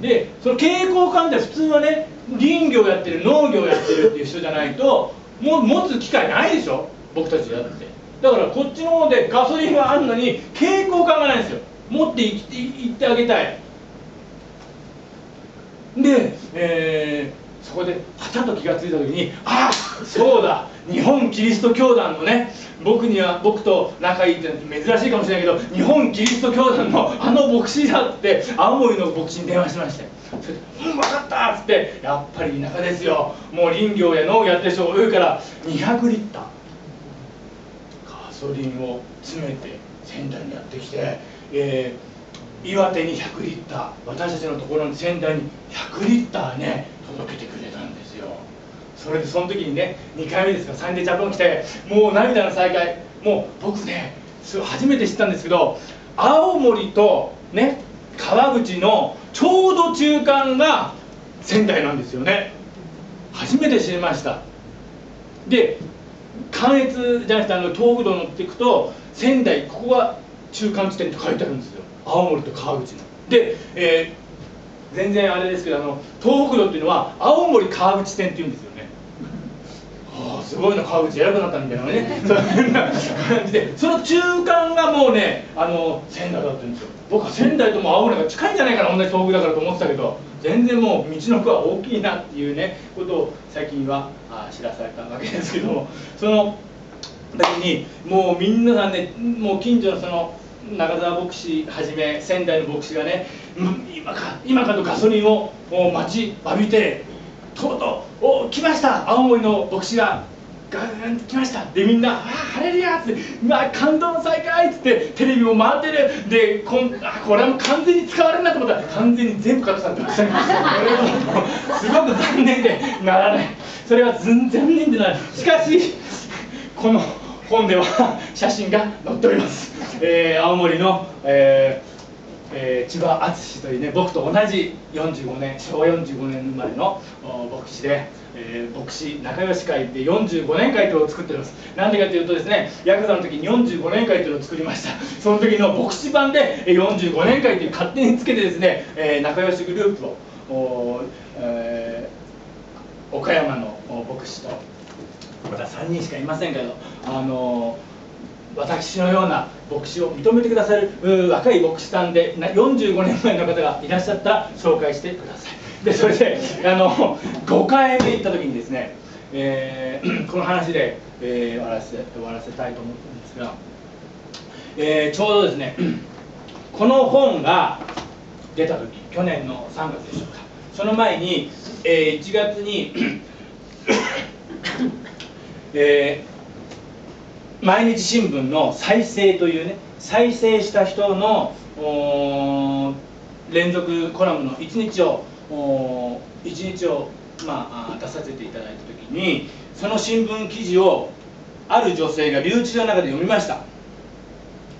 でその蛍光管って普通はね林業やってる農業やってるっていう人じゃないともう持つ機会ないでしょ。僕たちだって。だからこっちの方でガソリンがあるのに蛍光管がないんですよ。持っていってあげたい。で、えー、そこではたと気が付いた時にああそうだ。日本キリスト教団のね僕には僕と仲いいって珍しいかもしれないけど日本キリスト教団のあの牧師だって青森の牧師に電話しまして。それで「うん分かった」っつってやっぱり田舎ですよ。もう林業や農業やってる人が多いから200リッター。ソリンを詰めて仙台にやってきて、えー、岩手に100リッター私たちのところに仙台に100リッターね届けてくれたんですよ。それでその時にね2回目ですかサンデージャポン来てもう涙の再会。もう僕ね初めて知ったんですけど青森とね川口のちょうど中間が仙台なんですよね。初めて知りました。で関越じゃなくてあの東北道乗っていくと仙台ここが中間地点って書いてあるんですよ。青森と川口の。で、えー、全然あれですけどあの東北道っていうのは青森川口線っていうんですよああすごいな川口偉くなったみたいなね。そんな感じでその中間がもうねあの仙台だって言うんですよ。僕は仙台とも青森が近いんじゃないかな同じ東北だからと思ってたけど全然もう道の区は大きいなっていうねことを最近は知らされたわけですけどもその時にもうみんなさんねもう近所のその中澤牧師はじめ仙台の牧師がね今か今かとガソリンを待ちわびてとうとう来ました青森の牧師が来ました。でみんな「あハレルヤ!」っつって「うわ感動の再会!」っつってテレビも回ってる。でこんあこれはもう完全に使われるなと思った。ら完全に全部カットされてましたねすごく残念でならない。それは全然残念でならない。しかしこの本では写真が載っております、えー、青森の、えーえー、千葉淳というね僕と同じ45年昭和45年生まれの牧師で、えー、牧師仲良し会で45年会というのを作っております。なんでかというとですねヤクザの時に45年会というのを作りました。その時の牧師版で45年会という勝手につけてですね、えー、仲良しグループをお、えー、岡山の牧師とまた3人しかいませんけどあのー私のような牧師を認めてくださる若い牧師さんで45年前の方がいらっしゃったら紹介してください。でそれであの5回目行った時にですね、えー、この話で、えー、終わらせ終わらせたいと思ったんですが、えー、ちょうどですね この本が出た時去年の3月でしょうか。その前に、えー、1月に えー毎日新聞の再生というね再生した人の連続コラムの1日を1日を、まあ、出させていただいた時にその新聞記事をある女性が留置の中で読みました。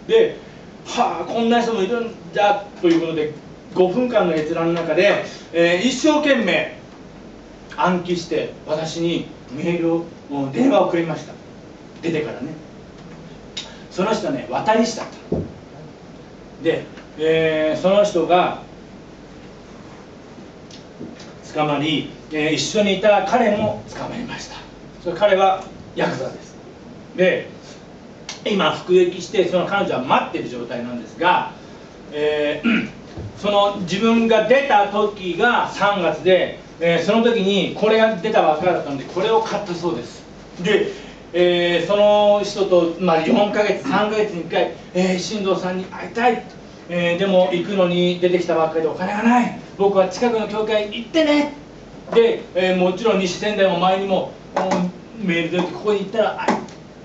ではあこんな人もいるんだということで5分間の閲覧の中で、えー、一生懸命暗記して私にメールを電話をくれました。出てからね。その人ね渡りしたで、えー、その人が捕まり、えー、一緒にいた彼も捕まりました。それ彼はヤクザです。で今服役してその彼女は待ってる状態なんですが、えー、その自分が出た時が3月で、えー、その時にこれが出たばっかりだったのでこれを買ったそうです。でえー、その人と、まあ、4ヶ月3ヶ月に1回、えー、新藤さんに会いたい、えー、でも行くのに出てきたばっかりでお金がない。僕は近くの教会行ってね。で、えー、もちろん西仙台も前にもメールでここに行ったら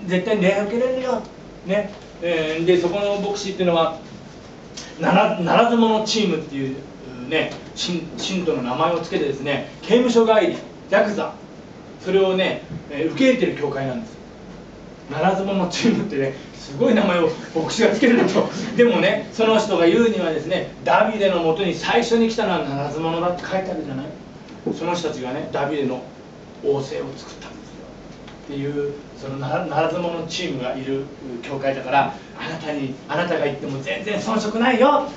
絶対出会い受けれるよ、ね。えー、でそこの牧師っていうのはならならず者チームっていうね信徒の名前を付けてですね刑務所帰りヤクザ。それをね、えー、受け入れてる教会なんです。ならず者チームってねすごい名前を牧師がつけると。でもねその人が言うにはですねダビデのもとに最初に来たのはならず者だって書いてあるじゃない？その人たちがねダビデの王政を作ったんですよっていうそのならず者チームがいる教会だからあなたにあなたが言っても全然遜色ないよ。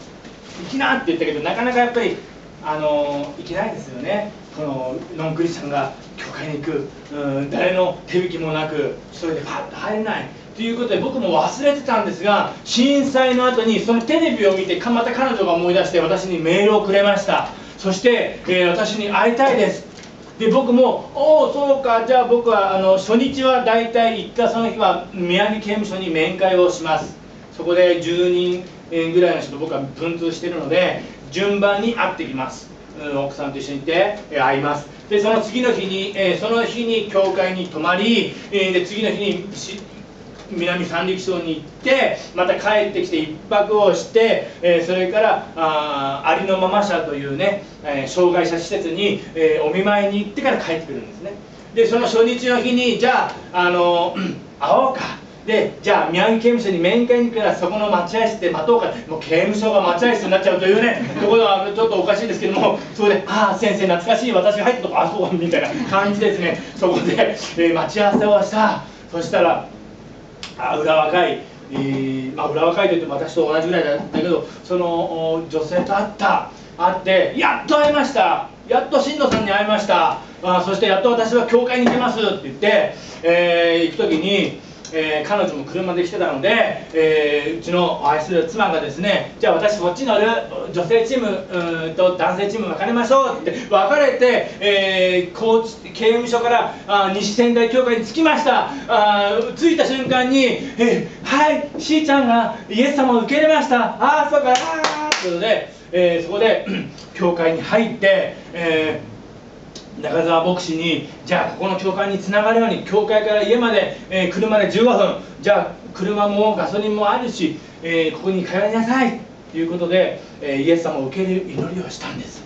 行きなって言ったけどなかなかやっぱりあの行けないですよね。このノンクリスチャンが教会に行く、うん、誰の手引きもなく一人でパッと入れないということで僕も忘れてたんですが震災の後にそのテレビを見てまた彼女が思い出して私にメールをくれました。そして、えー、私に会いたいです。で僕もおおそうか。じゃあ僕はあの初日は大体行ったその日は宮城刑務所に面会をします。そこで10人ぐらいの人と僕は文通してるので順番に会ってきます。奥さんと一緒に行って会います。でその次の日に、えその日に教会に泊まり、えで次の日に南三陸町に行ってまた帰ってきて1泊をして、えそれからあありのまま社というね、え障害者施設に、えお見舞いに行ってから帰ってくるんですね。でその初日の日にじゃあ、あの会おうか。でじゃあ宮城刑務所に面会に行くからそこの待合室で待とうか。もう刑務所が待合室になっちゃうというね ところはちょっとおかしいですけども。そこで「ああ先生懐かしい私が入ったとこあそこ」みたいな感じですね。そこで、えー、待ち合わせをした。そしたらあ裏若いえー、まあ、裏若いといっても私と同じぐらいだったけどその女性と会った。会ってやっと会いました。やっと新藤さんに会いました。あそしてやっと私は教会に行けますって言って、えー、行く時にえー、彼女も車で来てたので、えー、うちの愛する妻がですねじゃあ私こっち乗る女性チームうんと男性チーム分かれましょうって分かれて、えー、高知刑務所からあ西仙台教会に着きました。あ着いた瞬間に「えー、はいしーちゃんがイエス様を受け入れました。ああそうかああ」ということで、えー、そこで教会に入って、えー中澤牧師にじゃあここの教会につながるように教会から家まで、えー、車で15分じゃあ車もガソリンもあるし、えー、ここに通いなさいということで、えー、イエス様を受け入れる祈りをしたんです。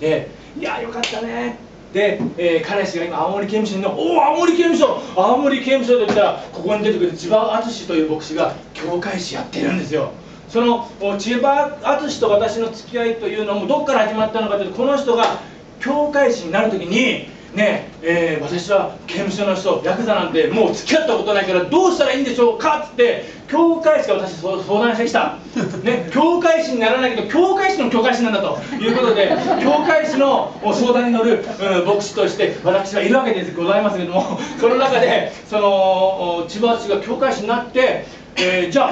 でいやよかったね。で、えー彼氏が今青森刑務所にの。おお青森刑務所！青森刑務所といったらここに出てくる千葉淳という牧師が教会師やってるんですよ。その千葉淳と私の付き合いというのもどこから始まったのかというとこの人が教会師になる時にねえー私は刑務所の人ヤクザなんてもう付き合ったことないからどうしたらいいんでしょうか？っつって教会師が私相相談してきた、ね、教会師にならないけど教会師の教会師なんだと。いうことで教会師のお相談に乗る、うん牧師として私はいるわけですございますけどもその中でそのお千葉淳が教会師になって、えーじゃ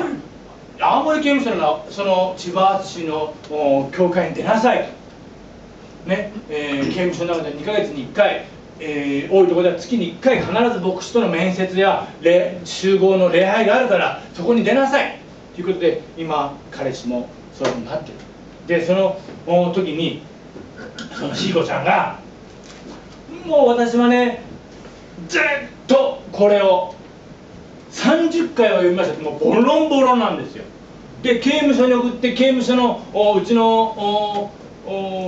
あ青森刑務所のその千葉淳のお教会に出なさい。と。ねえー刑務所の中で2ヶ月に1回、えー多いところでは月に1回必ず牧師との面接や集合の礼拝があるからそこに出なさい。ということで今彼氏もそういうふうになってる。でその時にそのシーコちゃんがもう私はねずっとこれを30回は読みました。ってもうボロンボロンなんですよ。で刑務所に送って刑務所のおうちのおお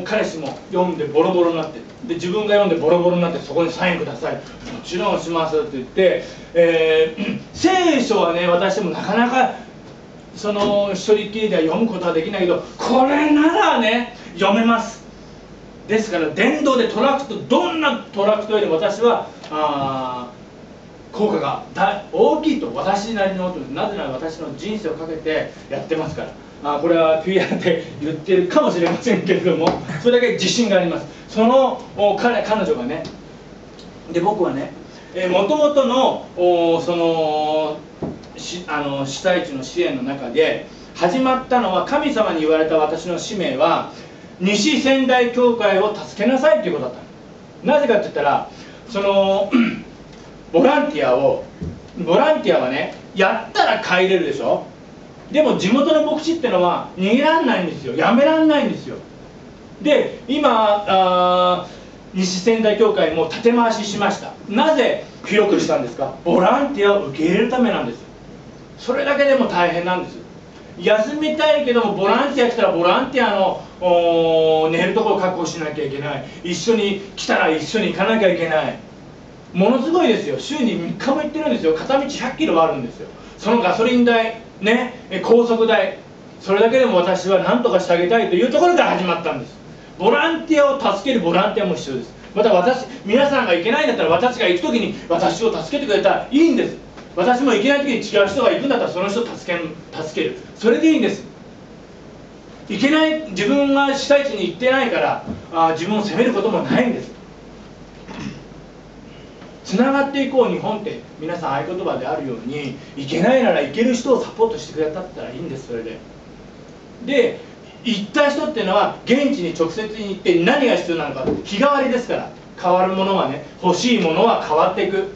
彼氏も読んでボロボロになってで自分が読んでボロボロになってそこにサインください。もちろんしますって言って、えー 聖書はね私もなかなかその一人きりでは読むことはできないけどこれならね読めます。ですから電動でトラクトどんなトラクトより私はあ効果が大きいと私なりのなぜなら私の人生をかけてやってますから。あこれは PR で言ってるかもしれませんけれどもそれだけ自信があります。その彼彼女がねで僕はねもともとのおそのしあの被災地の支援の中で始まったのは神様に言われた私の使命は西仙台教会を助けなさいということだったなぜかって言ったらその ボランティアをボランティアはねやったら帰れるでしょ。でも地元の牧師ってのは逃げらんないんですよ。やめらんないんですよ。で今あ西仙台教会も立て回ししました。なぜ広くしたんですか？ボランティアを受け入れるためなんですそれだけでも大変なんです休みたいけどもボランティア来たらボランティアの寝るところ確保しなきゃいけない。一緒に来たら一緒に行かなきゃいけない。ものすごいですよ。週に3日も行ってるんですよ。片道100キロはあるんですよ。そのガソリン代ね高速代。それだけでも私は何とかしてあげたいというところから始まったんです。ボランティアを助けるボランティアも必要です。また私皆さんが行けないんだったら私が行く時に私を助けてくれたらいいんです。私も行けない時に違う人が行くんだったらその人を助ける助ける。それでいいんです。行けない自分が被災地に行ってないからあ自分を責めることもないんです。つながっていこう日本って。皆さん合言葉であるように行けないなら行ける人をサポートしてくれたったらいいんですそれで。で行った人っていうのは現地に直接に行って何が必要なのか日替わりですから。変わるものはね欲しいものは変わっていく。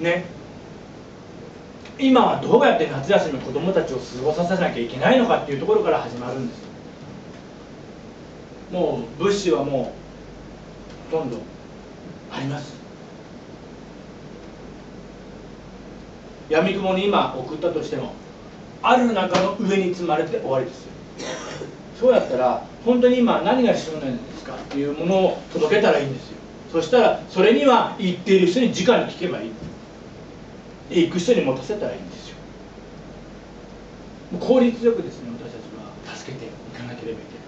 ね。今はどうやって夏休みの子供たちを過ごさせなきゃいけないのかっていうところから始まるんです。もう物資はもうほとんどあります。闇雲に今送ったとしてもある中の上に積まれて終わりですよ。そうやったら本当に今何が必要なんですかっていうものを届けたらいいんですよ。そしたらそれには言っている人に直に聞けばいい。で行く人に持たせたらいいんですよ。効率よくですね私たちは助けていかなければいけない。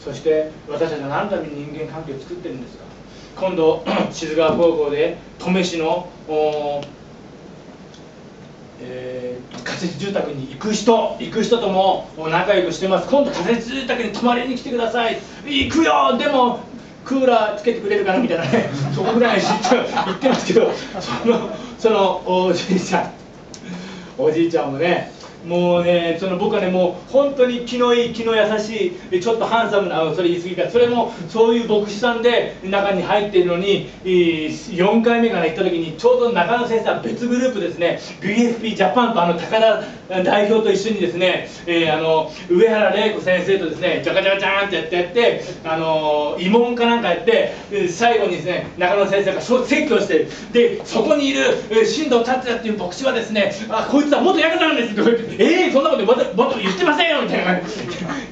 そして私たちは何のために人間関係を作ってるんですか。今度 静川高校で登米市のえー仮設住宅に行く人行く人とも仲良くしてます。今度仮設住宅に泊まりに来てください。行くよ！でもクーラーつけてくれるかな？みたいなね。そこぐらい知って言ってますけどそのそのおじいちゃん。おじいちゃんもねもうねその僕はねもう本当に気のいい気の優しいちょっとハンサムなそれ言い過ぎかそれもそういう牧師さんで中に入っているのに4回目から行った時にちょうど中野先生は別グループですね BFP ジャパンとあの高田代表と一緒にですね、えーあの上原玲子先生とですねジャカジャカジャーンってやってやってあの慰問かなんかやって最後にですね中野先生が説教してでそこにいるえー新藤達也っていう牧師はですねあこいつは元ヤクザなんですって「えー、そんなこと僕言ってませんよ」みたいな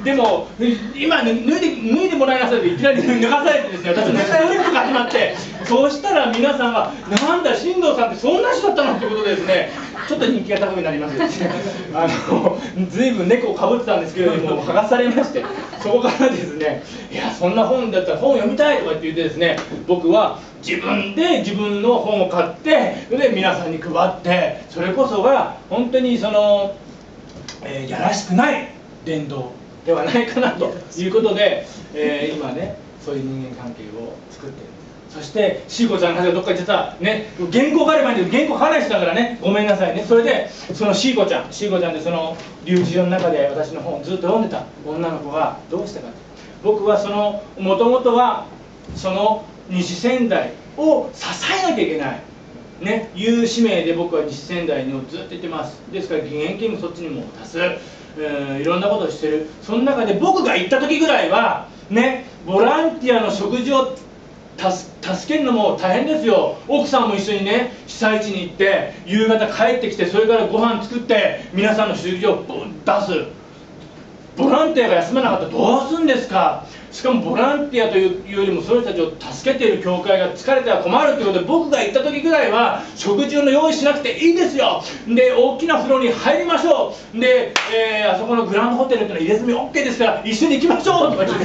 でも今脱いで脱いでもらいなさいっていきなり脱がされてですね私のストレップが始まって。そうしたら皆さんは「なんだ進藤さんってそんな人だったの?」ってことでですねちょっと人気が高くなりましてですね。あの随分猫をかぶってたんですけれども剥がされまして。そこからですね「いやそんな本だったら本読みたい」とかって言ってですね僕は自分で自分の本を買ってそれで皆さんに配ってそれこそが本当にその、えー、やらしくない伝道ではないかなと いうことで、えー、今ねそういう人間関係を作ってる。そしてシーコちゃんがどっか行ってさね原稿があればいいんだけど原稿書かない人だからねごめんなさいね。それでそのシーコちゃんシーコちゃんでその留置所の中で私の本をずっと読んでた。女の子がどうしたか僕はそのもともとはその西仙台を支えなきゃいけないね、いう使命で僕は西仙台にずっと行ってます。ですから義援金もそっちにも足す、えー、いろんなことをしてる。その中で僕が行った時ぐらいはねボランティアの食事を助けるのも大変ですよ。奥さんも一緒にね被災地に行って夕方帰ってきてそれからご飯作って皆さんの食事を出す。ボランティアが休まなかったらどうするんですか？しかもボランティアというよりもその人たちを助けている教会が疲れては困るということで僕が行った時ぐらいは食事の用意しなくていいんですよ。で大きな風呂に入りましょう。で、えー、あそこのグランドホテルってのは入れ墨 OK ですから一緒に行きましょうとか言って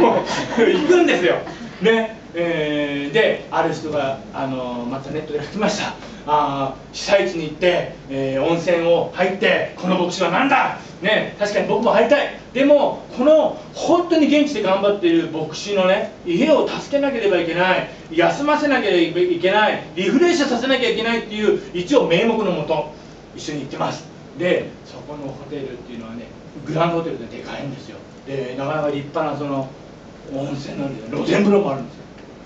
もう行くんですよ。ね。えー、である人があのまたネットで書きました。あ被災地に行って、えー、温泉を入ってこの牧師は何だ。ね確かに僕も入りたい。でもこの本当に現地で頑張っている牧師のね家を助けなければいけない。休ませなければいけない。リフレッシュさせなきゃいけないっていう一応名目のもと一緒に行ってます。でそこのホテルっていうのはねグランドホテルででかいんですよ。でなかなか立派なその温泉なんで露天風呂もあるんです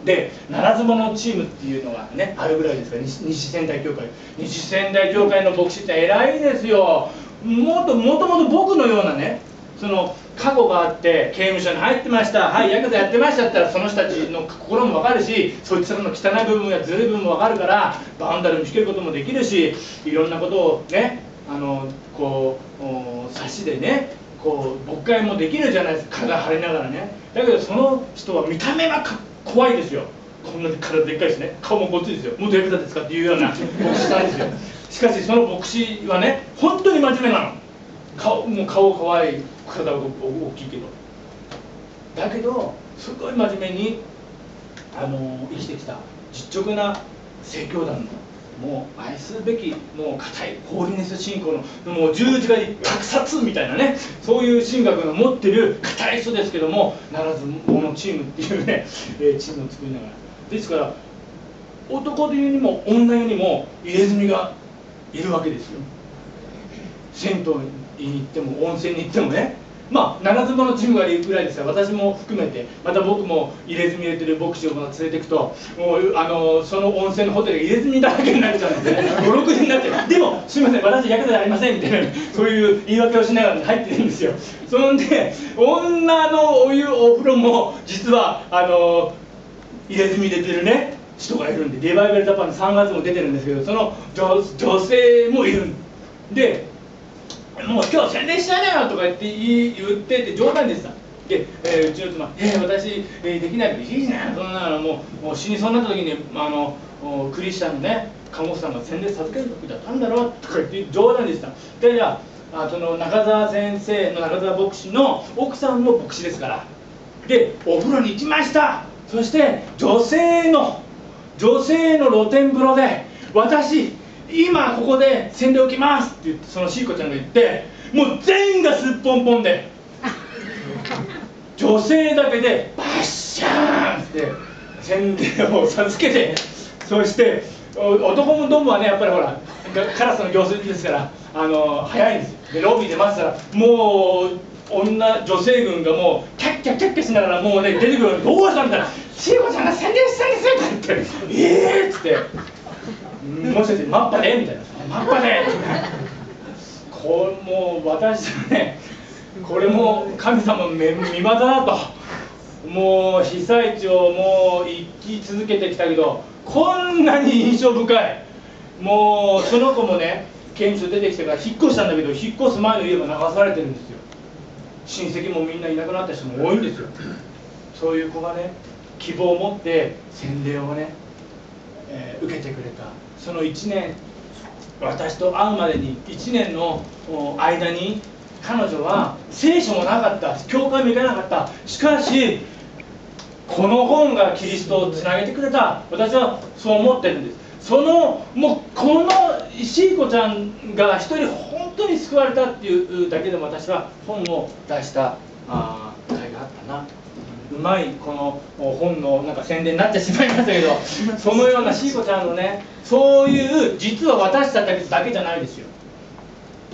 でならず者チームっていうのがねあるぐらいですか。ら西仙台教会。西仙台教会の牧師って偉いですよ。もっともともと僕のようなねその過去があって刑務所に入ってました。はいヤクザやってましたったらその人たちの心も分かるしそいつらの汚い部分やずるい部分も分かるからバウンダルにつけることもできるしいろんなことをねあのこう差しでねこう牧会もできるじゃないですか。体張りながらね。だけどその人は見た目はかっ怖いですよ。こんな体でっかいしね。顔もこっちですよ。元役者ですかっていうような牧師さんですよ。しかしその牧師はね本当に真面目なの。顔もう顔可愛い体は大きいけど。だけどすごい真面目にあの生きてきた実直な正教団のもう愛すべきもう固いホーリネス信仰のもう十字架に格殺みたいなねそういう神学の持ってる固い人ですけどもならず者チームっていうね、えチームを作りながら。ですから男湯にも女湯にも入れ墨がいるわけですよ。銭湯に行っても温泉に行ってもねまあ長妻のチームがいるぐらいですから私も含めてまた僕も入れ墨入れてる牧師を連れていくともうあのその温泉のホテルが入れ墨だらけになっちゃうんですね56人になってでもすいません私役でありませんみたいなそういう言い訳をしながら入ってるんですよ。そんで女のお湯お風呂も実はあの入れ墨入れてるね人がいるんでリバイバルジャパンの3月も出てるんですけどその女女性もいるんでもう今日宣伝しちゃいなよとか言って言ってて冗談でした。で、えー、うちの妻「えー、私、えー、できないけどいいじゃんそんなのもうもう死にそうになった時にあのクリスチャンのね看護師さんが宣伝授ける時だったんだろうとか言って冗談でした。でじゃあその中澤先生の中澤牧師の奥さんも牧師ですから。でお風呂に行きました。そして女性の女性の露天風呂で私今ここで洗礼を受けますって言ってそのシーコちゃんが言ってもう全員がすっぽんぽんで女性だけでバッシャーンって洗礼を授けてそして男もどんもはねやっぱりほらカラスの行水ですからあの早いんですでロビーで待ってたらもう女女性軍がもうキャッキャッキャッキャしながらもうね出てくるどうしたんだシーコちゃんが洗礼したんですよって言ってええー、っつって。もしかしてマッパでみたいな。マッパでこれもう私はねこれも神様の見業だと。もう被災地をもう生き続けてきたけどこんなに印象深い。もうその子もね刑務所出てきてから引っ越したんだけど引っ越す前の家が流されてるんですよ。親戚もみんないなくなった人も多いんですよ。そういう子がね希望を持って洗礼をね、えー受けてくれたその1年私と会うまでに1年の間に彼女は聖書もなかった教会も行かなかった。しかしこの本がキリストをつなげてくれた。私はそう思ってるんです。そのもうこのシーコちゃんが一人本当に救われたっていうだけでも私は本を出したあー会があったな。とうまいこの本のなんか宣伝になってしまいましたけど そのようなシーコちゃんのねそういう実は私たちだけじゃないですよ。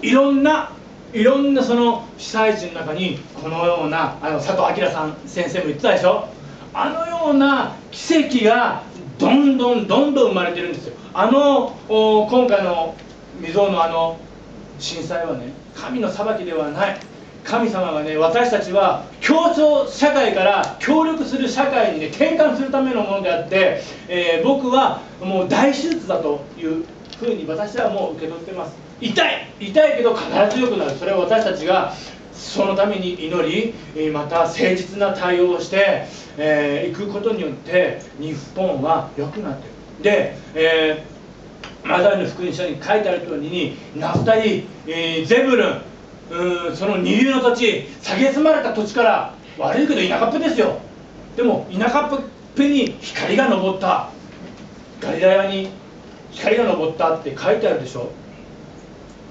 いろんないろんなその被災地の中にこのようなあの佐藤明さん先生も言ってたでしょ？あのような奇跡がどんどんどんどん生まれてるんですよ。あのお今回の未曾有のあの震災はね神の裁きではない神様がね私たちは競争社会から協力する社会にね転換するためのものであって、えー僕はもう大手術だというふうに私はもう受け取ってます。痛い痛いけど必ず良くなる。それを私たちがそのために祈りまた誠実な対応をしてい、えーくことによって日本は良くなってる。で、えーマタイの福音書に書いてある通りにナフタリ、えーゼブルンうんその二流の土地蔑まれた土地から悪いけど田舎っぺですよ。でも田舎っぺに光が昇った。ガリラヤに光が昇ったって書いてあるでしょ。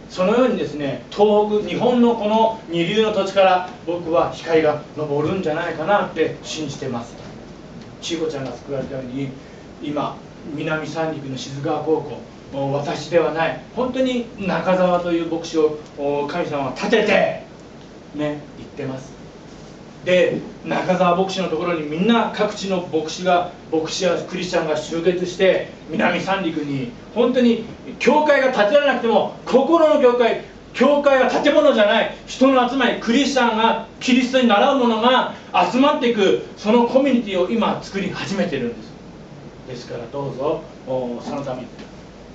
そのようにですね東北日本のこの二流の土地から僕は光が昇るんじゃないかなって信じてます。ちいこちゃんが救われたように今南三陸の静川高校私ではない。本当に中澤という牧師を神様は立ててね言ってます。で中澤牧師のところにみんな各地の牧師が牧師やクリスチャンが集結して南三陸に本当に教会が建てられなくても心の教会教会は建物じゃない人の集まりクリスチャンがキリストに習う者が集まっていくそのコミュニティを今作り始めてるんです。ですからどうぞそのために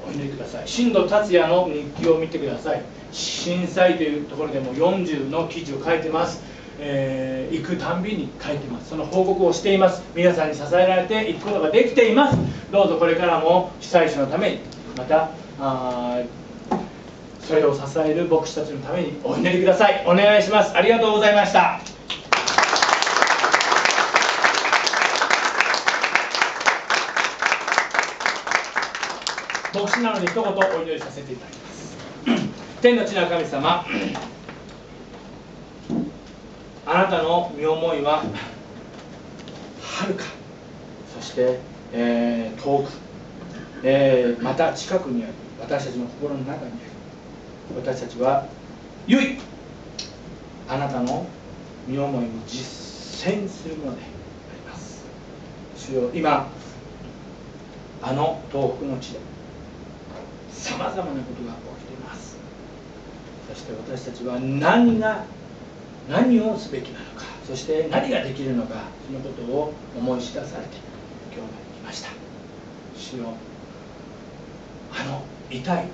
お祈りください。新藤達也の日記を見てください。震災というところでも40の記事を書いてます、えー行くたんびに書いてます。その報告をしています。皆さんに支えられていくことができています。どうぞこれからも被災地のためにまたあそれを支える牧師たちのためにお祈りください。お願いします。ありがとうございました。牧師なので一言お祈りさせていただきます。天の地の神様あなたの身思いははるか。そして、えー遠く、えーまた近くにある。私たちの心の中にある。私たちは良い。あなたの身思いを実践するものであります。主よ今あの東北の地で。さまざまなことが起きています。そして私たちは何が何をすべきなのかそして何ができるのかそのことを思い知らされて今日まで来ました。主よあの痛い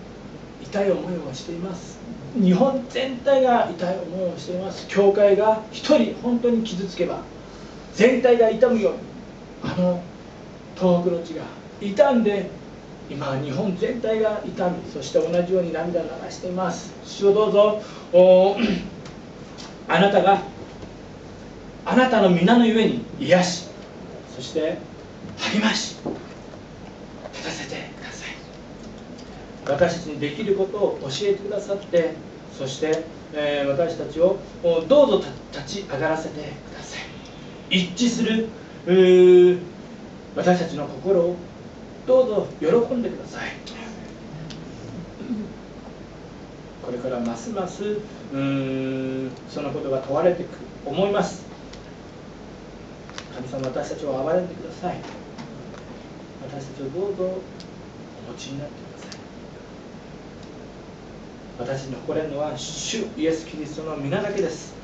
痛い思いをしています。日本全体が痛い思いをしています。教会が一人本当に傷つけば全体が痛むようにあの東北の地が傷んで今日本全体が痛みそして同じように涙を流しています。主をどうぞ。あなたがあなたの皆のゆえに癒しそして励まし立たせてください。私たちにできることを教えてくださってそして、えー私たちをどうぞ立ち上がらせてください。一致する私たちの心をどうぞ喜んでください。これからますますうーんそのことが問われていく思います。神様私たちを憐れんでください。私たちをどうぞお持ちになってください。私に誇れるのは主イエス・キリストの皆だけです。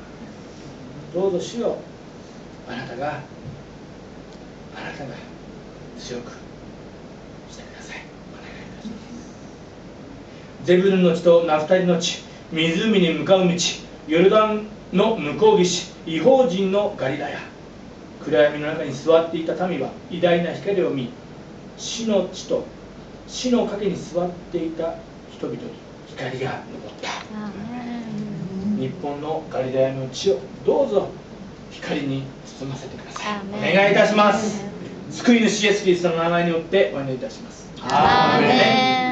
どうぞ主よあなたがあなたが強くしてくださいお願いいたしますゼブルンの地とナフタリの地湖に向かう道ヨルダンの向こう岸違法人のガリラヤ。暗闇の中に座っていた民は偉大な光を見死の地と死の陰に座っていた人々に光が昇った。日本のガリラヤの地をどうぞ光に包ませてください。お願いいたします。救い主イエスキリストの名前によってお祈りいたします。アーメン